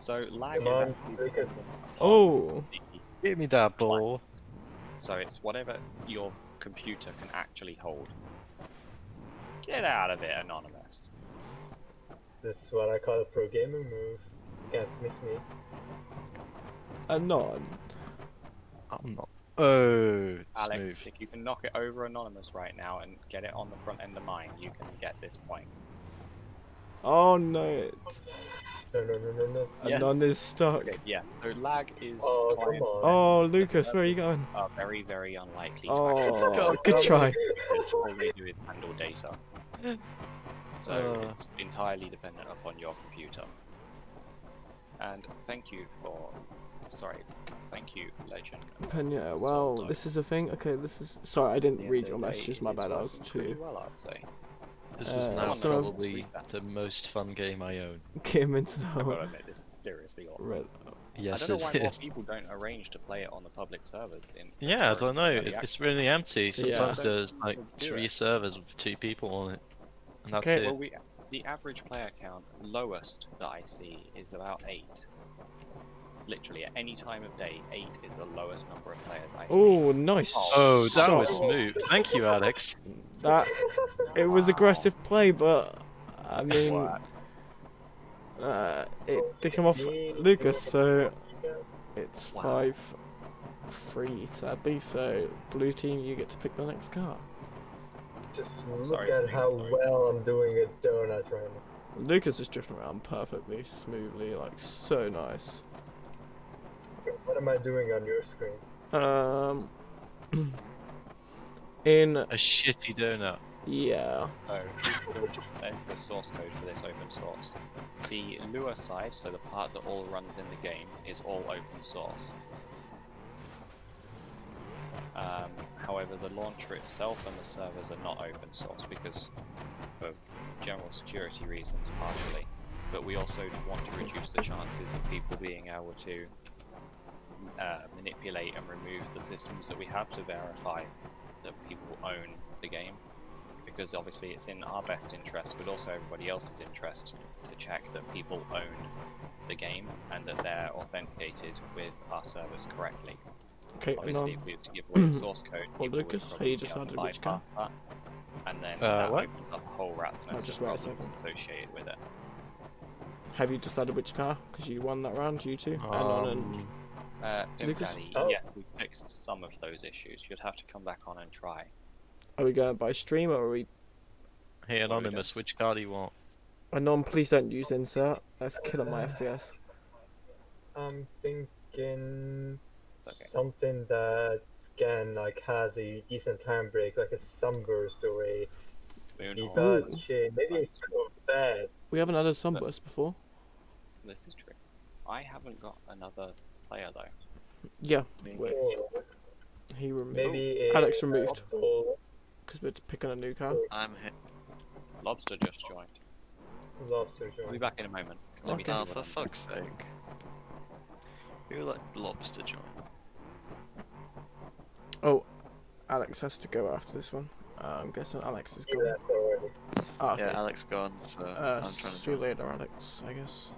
So lag Come is on, actually Lucas. Oh, Give me that ball. So it's whatever your computer can actually hold. Get out of it, anonymous. This is what I call a pro gamer move. Can't miss me. Anon. I'm not. Oh, Alex, smooth. if you can knock it over anonymous right now and get it on the front end of mine, you can get this point. Oh no, No, no, no, no, no. a Yes. non is stuck. Okay, yeah. So lag is Oh, come on. Oh, Lucas, where are you going? uh, very, very unlikely to Oh, God, [laughs] good try. because all they do is handle data. So Uh. it's entirely dependent upon your computer. And thank you for, sorry, thank you, Legend. Pena, Sold well, dog. this is a thing. Okay, this is. Sorry, I didn't read your end of the messages. My bad. I was too well, I'd say. This is Uh, now some of- probably the most fun game I own. [laughs] Kim into I've got to admit, this is seriously awesome. red. Yes, I don't know why it more people don't arrange to play it on the public servers. In Yeah, I don't know. early It, it's really empty. Yeah. Sometimes there's like three servers with two people on it, and that's Okay. it. Well, we the average player count lowest that I see is about eight. Literally, at any time of day, eight is the lowest number of players I see. Oh, nice. Oh, that shot. was smooth. Thank you, Alex. That it was Wow. aggressive play, but I mean, uh, it did come off Lucas, so it's Wow. five, three sadly. So blue team, you get to pick the next car. Just look Sorry, at how sorry. well I'm doing at donut right now. Lucas is drifting around perfectly, smoothly, like so nice. What am I doing on your screen? Um, [clears throat] in A shitty donut. yeah, So, people will just enter the source code for this open source. The Lua side, so the part that all runs in the game, is all open source. Um, however, the launcher itself and the servers are not open source because of general security reasons, partially. But we also want to reduce the chances of people being able to uh, manipulate and remove the systems that we have to verify that people own the game because obviously it's in our best interest, but also everybody else's interest to check that people own the game and that they're authenticated with our servers correctly. okay, Obviously, non. if we were to give away the [clears throat] source code, Well, Lucas, have you be able decided which car? that, and then Uh, that what? opens up a whole rat's I'll nest just wait a problems associated with it. Have you decided which car? Because you won that round, you two. and on and Um, Uh, Pimp Lucas? Daddy, Oh. yeah, we fixed some of those issues. You'd have to come back on and try. are we going by stream or are we? hey, Anonymous, which car do you want? Anon, please don't use insert. That's killing my FPS. I'm thinking Okay. something that can like has a decent handbrake, like a sunburst or a Moonhawk. Vivace, maybe a Corvette. We haven't had a sunburst before. This is true. I haven't got another player though. Yeah, I mean, Wait. or he removed. maybe Alex removed. Because we're picking a new car. I'm hit. Lobster just joined. Lobster joined. I'll be back in a moment. Let me Okay. tell Oh, for fuck's sake. Who let Lobster join? Oh, Alex has to go after this one. Uh, I'm guessing Alex is gone. left already. Ah, okay. Yeah, Alex gone, so uh, I'm trying to see you later, Alex. I guess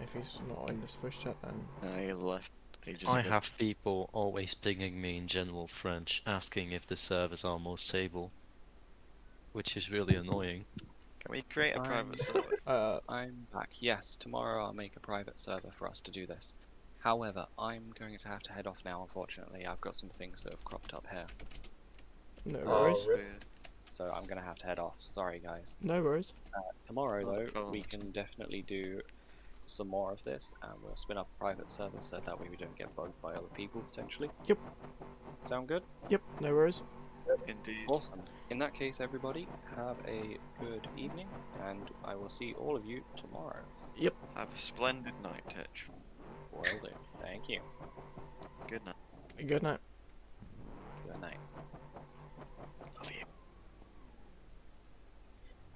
if he's not in this first chat, then No, he left. He I got- have people always pinging me in general French asking if the servers are more stable. Which is really annoying. Can we create a I'm- private server? [laughs] uh, I'm back. Yes, tomorrow I'll make a private server for us to do this. However, I'm going to have to head off now, unfortunately. I've got some things that have cropped up here. no Oh, worries. rip. So I'm going to have to head off. Sorry, guys. No worries. Tomorrow, Not though, problem. we can definitely do some more of this, and we'll spin up a private server so that way we don't get bugged by other people, potentially. Yep. Sound good? Yep, no worries. Indeed. Awesome. In that case, everybody, have a good evening, and I will see all of you tomorrow. Yep. Have a splendid night, Titch. Will do. Thank you. Good night. Good night. Good night. Love you.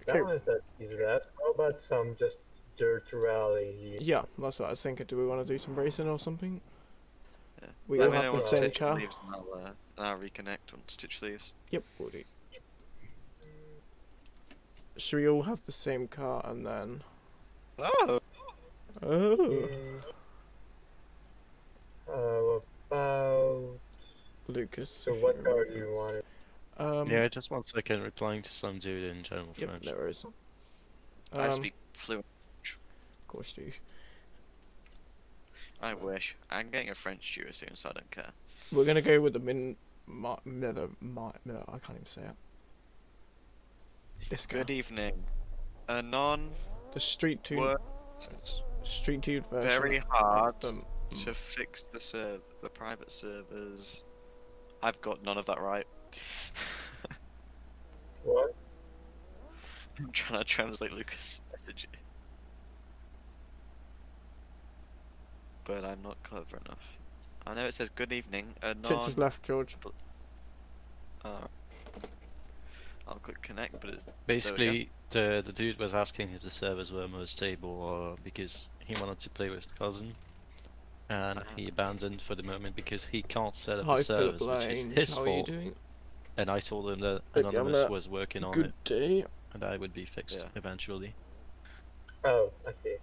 Okay. That was that he's left. How about some just dirt rally? Yeah, that's what I was thinking. Do we want to do some racing or something? Yeah. We Let all have the same Titch car. leaves and I'll, uh, and I'll reconnect once Titch leaves. Yep, we'll do. Should we all have the same car and then? Oh! Oh, Mm. Uh, about. Lucas. So what car do you want? Um, yeah, just one second, replying to some dude in general Yep, French. no worries. I Um, speak fluent. Of course, do. I wish. I'm getting a French tutor soon, so I don't care. We're gonna go with the min. Mi, Miller, mi, Miller, I can't even say it. This guy. Good evening. Anon The street dude. works Street dude version. very hard them. to fix the serv the private servers. I've got none of that right. [laughs] What? I'm trying to translate Lucas' message. But I'm not clever enough. I know it says good evening. Anon. Tits is left, George. uh, I'll click connect, but it, Basically, the the dude was asking if the servers were more stable or because he wanted to play with his cousin, and Uh-huh. he abandoned for the moment because he can't set up Hi, the Philip servers, which is Lange. his How are you fault. doing? And I told him that Hope you're having Anonymous a was working on Good it, day. and I would be fixed Yeah. eventually, Oh, I see.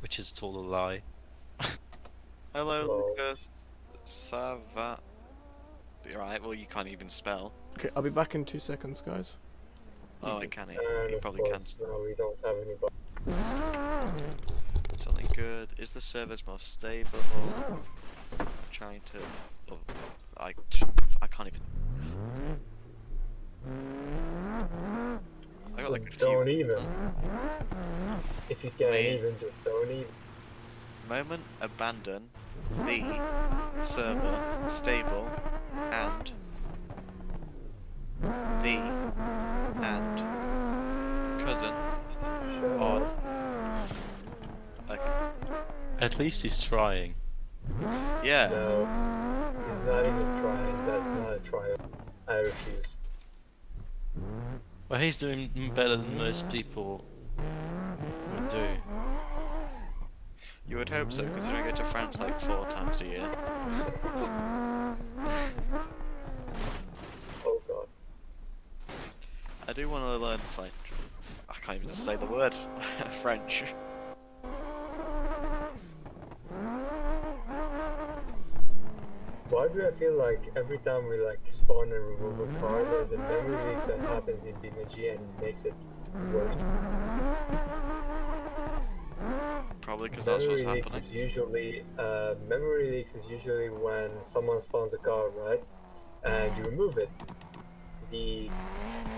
which is a total lie. Hello Hello. Lucas. Sava. Right, well you can't even spell. Okay, I'll be back in two seconds, guys. Oh, I can. He, And he probably can spell. no, we don't have anybody. Something good. Is the servers more stable? I'm trying to. Oh, I. I can't even. I got like a few. Don't even. If you can't Me. even, just don't even. Moment abandon the server stable and the and cousin Shut on. Okay. At least he's trying. Yeah. No, he's not even trying. That's not a trial. I refuse. Well, he's doing better than most people would do. You would hope so, considering I go to France like four times a year. Oh god. I do want to learn French. I can't even say the word. [laughs] French. Why do I feel like every time we like spawn and remove a car, there's a memory leak that happens in BMG and makes it worse? Probably because that's what's memory leaks happening. is usually uh, memory leaks is usually when someone spawns a car, right? And you remove it. The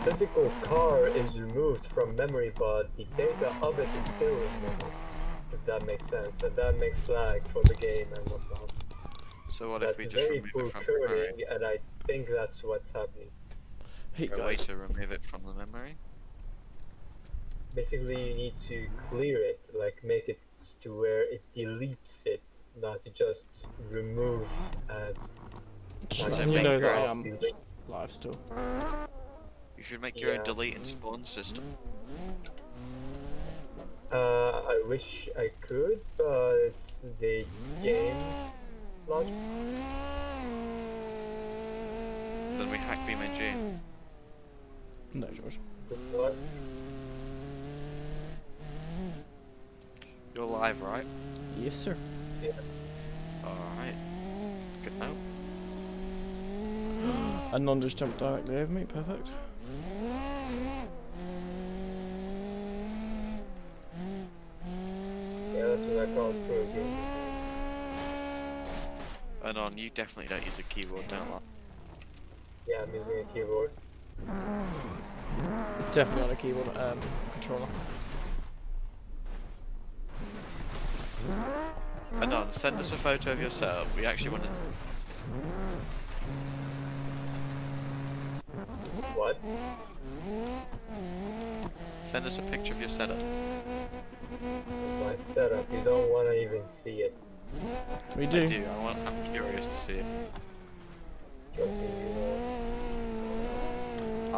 physical car is removed from memory, but the data of it is still in memory. If that makes sense, and that makes flag for the game and whatnot. So what That's if we just very remove it from memory? and I think that's what's happening. Hey A way to remove it from the memory? Basically, you need to clear it, like make it to where it deletes it, not just remove and Just That's a you know big that I graph. am live still. You should make your Yeah. own delete and spawn system. Uh, I wish I could, but it's the game's logic. Then we hack BeamNG. No, George. Good luck. You're live, right? Yes, sir. Alright. Good note. [gasps] And none just jumped directly over me. Perfect. Yeah, that's what I call pro game. Anon, you definitely don't use a keyboard, don't you? Yeah, I'm using a keyboard. Definitely on a keyboard um, controller. Anon, send us a photo of your setup. We actually want to. What? Send us a picture of your setup. My setup. You don't want to even see it. We I do. do. I want. I'm curious to see it. Trust me, you know.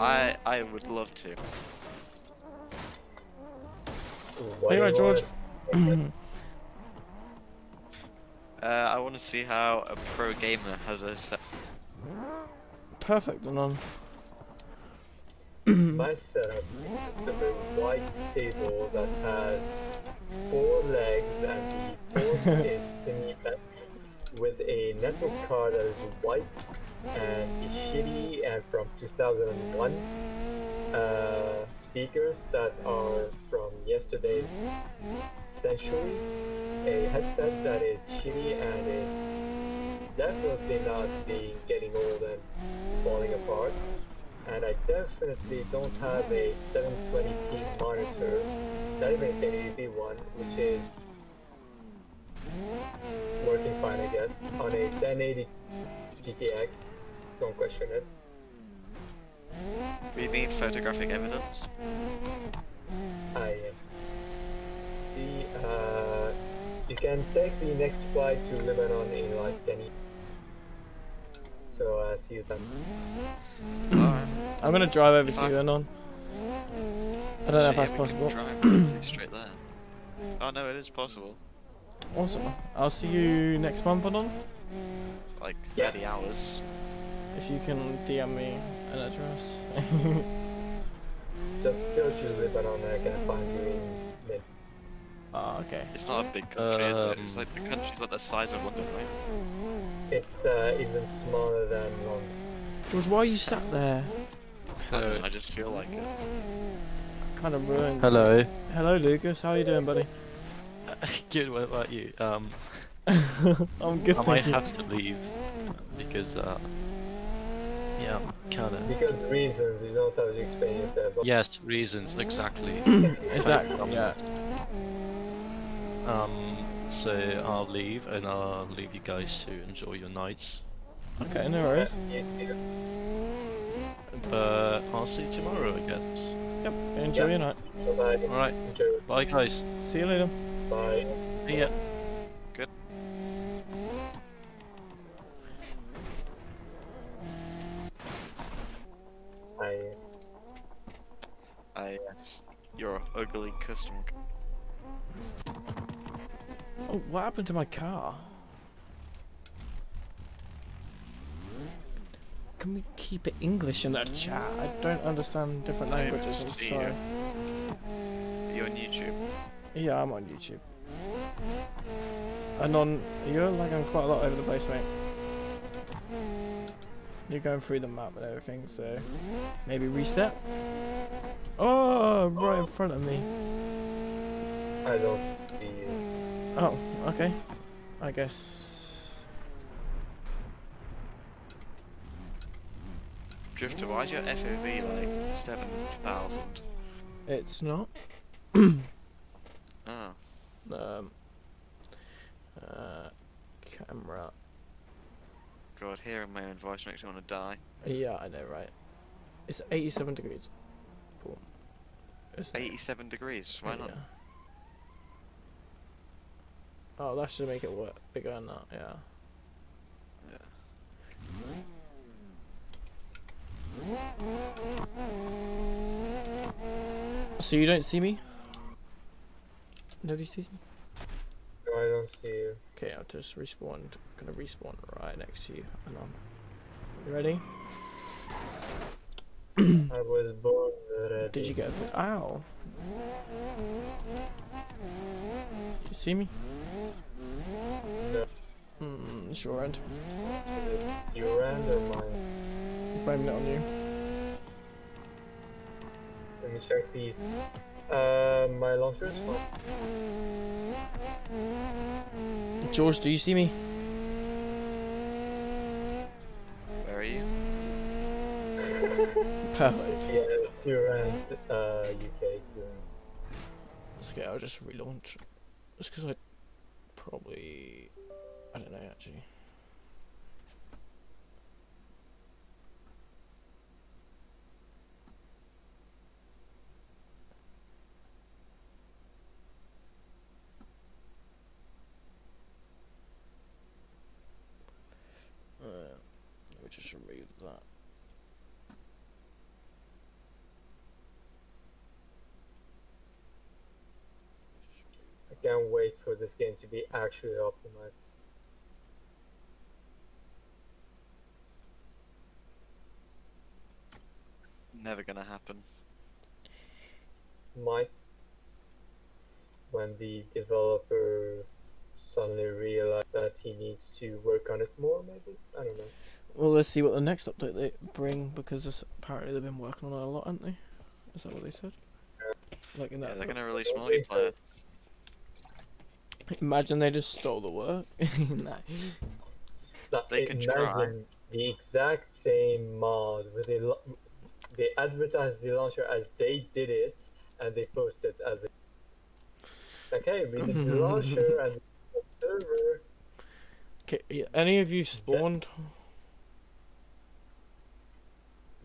I I would love to. What Hey, do right, wanna George. [clears throat] see? Uh, I want to see how a pro gamer has a set. Perfect, and on. [clears throat] My setup is a white table that has four legs and the fourth is semi-bent with a network card that is white and is shitty and from 2001 uh, speakers that are from yesterday's century a headset that is shitty and is definitely not being getting old and falling apart and I definitely don't have a 720p monitor, not even a 1080p one, which is working fine, I guess, on a 1080 GTX. Don't question it. We need photographic evidence. Ah, yes. See, uh, you can take the next flight to Lebanon in like 10 So, uh, see you then. Alright. I'm gonna drive over If to I you, f- Anon. I don't know if that's possible. Drive [coughs] straight there. Oh no, it is possible. Awesome. I'll see you next month, Anon. Like Yeah. 30 hours. If you can DM me an address. [laughs] Just go to Lebanon and I can find you in mid. Ah, okay. It's not a big country, is it? It's Um, like the country's like the size of London, right? It's uh, even smaller than London. George, why are you sat there? I don't know, I just feel like it. Kind of ruined. Hello. Hello, Lucas. How are you doing, buddy? [laughs] Good. What about you? Um, [laughs] I'm good, I might you. have to leave because uh, yeah, kinda. Because reasons, you don't have to explain yourself. but- Yes, reasons exactly. [clears throat] Exactly. Yeah. Um, so I'll leave and I'll leave you guys to enjoy your nights. Okay, no worries. You- you- But I'll see you tomorrow, I guess. Yep. Enjoy Yeah. your night. Bye-bye. Alright, Enjoy bye guys. See you later. Bye. See ya. Bye. yes. Ah, yes. You're a ugly custom. c- Oh, what happened to my car? Can we keep it English in the chat? I don't understand different languages. I'm sorry. you. You're on YouTube. Yeah, I'm on YouTube. Anon, you're lagging quite a lot over the place, mate. You're going through the map and everything, so maybe reset. Oh, right in front of me. I don't see you. Oh, okay. I guess. Drifter, why is your FOV like 7,000? It's not. Oh. Um. Uh, camera. God, hearing my own voice makes me want to die. Yeah, I know, right? It's 87 degrees. Boom. Isn't it? 87 degrees, why not? Oh, that should make it work bigger than that, yeah. Yeah. So you don't see me? Nobody sees me. No, I don't see you. Okay, I'll just respawn. Gonna respawn right next to you. Anon. You ready? I was born ready. Did you get th- Ow. You see me? No. Mm, sure end. Your end or mine? Blaming it on you. Let me check these. Uh, my launcher is fine. George, do you see me? Where are you? [laughs] Perfect. Yeah, it's your end. Uh, UK, it's your end. It's okay, I'll just relaunch. Just because I probably. I don't know actually. Uh, let me just remove that. I can't wait for this game to be actually optimized. Never gonna happen. Might. When the developer suddenly realized that he needs to work on it more, maybe? I don't know. Well, let's see what the next update they bring because this, apparently they've been working on it a lot, haven't they? Is that what they said? Like in Yeah, that. they're gonna release multiplayer. Imagine they just stole the work. [laughs] nah. Like, They can try. imagine the exact same mod with the they advertised the launcher as they did it and they posted as a like hey we did the [laughs] launcher and the server Okay, yeah, any of you spawned?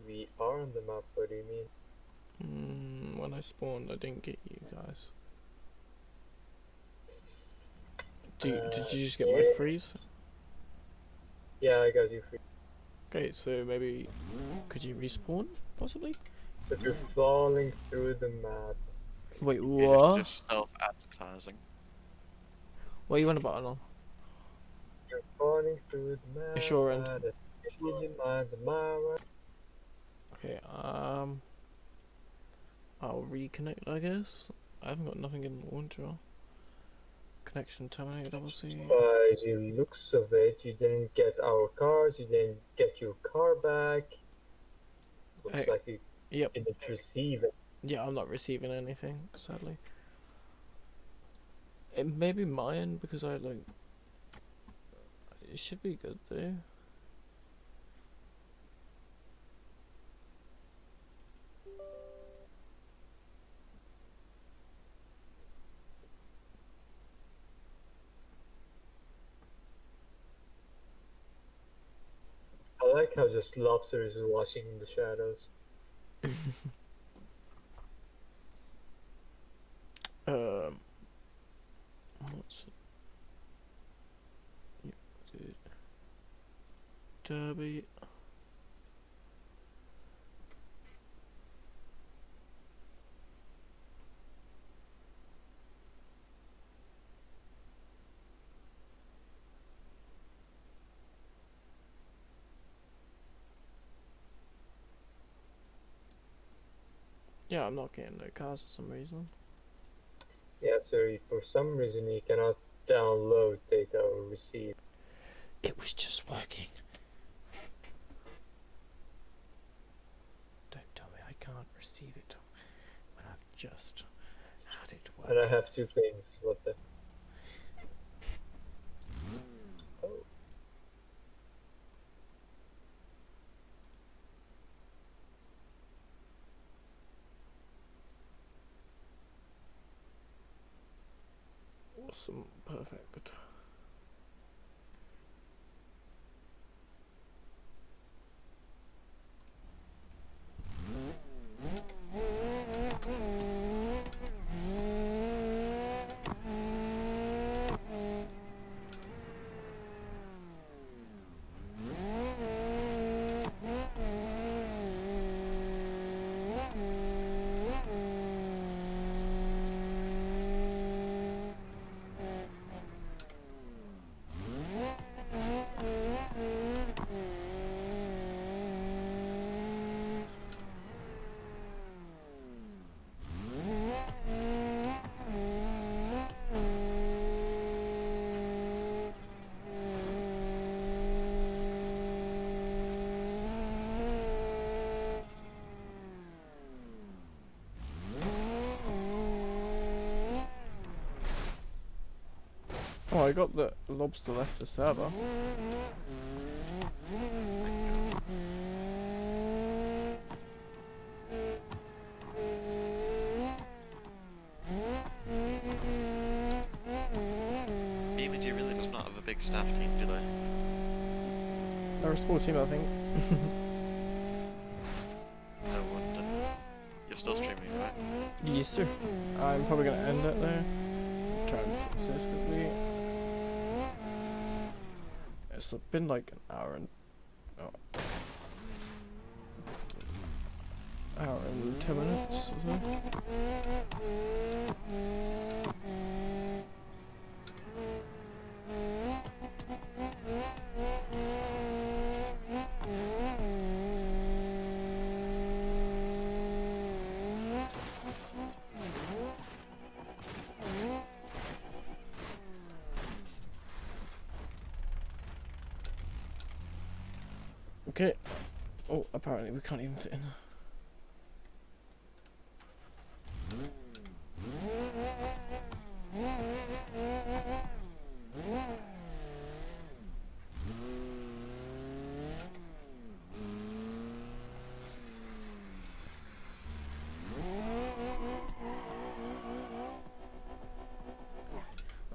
We are on the map what do you mean Mm, when I spawned, I didn't get you guys. Do you, did Uh, you just get my freeze? yeah I got you free Okay, so maybe could you respawn possibly? but you're falling through the map Wait, what? It's what? just self-advertising. What are you on about? On? you're falling through the map sure, and- at a million miles an hour. Okay, um, I'll reconnect. I guess I haven't got nothing in the launcher. Connection terminated. C. by the looks of it you didn't get our cars you didn't get your car back looks Hey. like you Yep. didn't receive it Yeah, I'm not receiving anything, sadly. It may be my end because I like. It should be good though. How just lobsters watching in the shadows. [laughs] Um. It? Yep, good. Derby. I'm not getting no cars for some reason. Yeah, sorry, for some reason you cannot download data or receive. It was just working. Don't tell me I can't receive it when I've just had it work. And I have two things. What the? Oh. Awesome, perfect. Oh, I got the lobster left the server. BMG really does not have a big staff team, do they? They're a small team, I think. [laughs] No wonder. You're still streaming, right? yes, sir. I'm probably gonna end it there. Try and fix this quickly. It's been like an hour and we can't even fit in.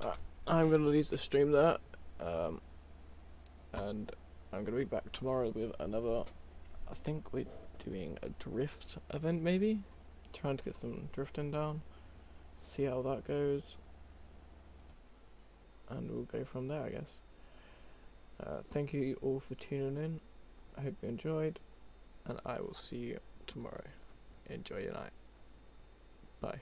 Uh, I'm gonna leave the stream there, um, and I'm gonna be back tomorrow with another. Think we're doing a drift event, maybe. Trying to get some drifting down. See how that goes. And we'll go from there, I guess. Uh, thank you all for tuning in. I hope you enjoyed. And I will see you tomorrow. Enjoy your night. Bye.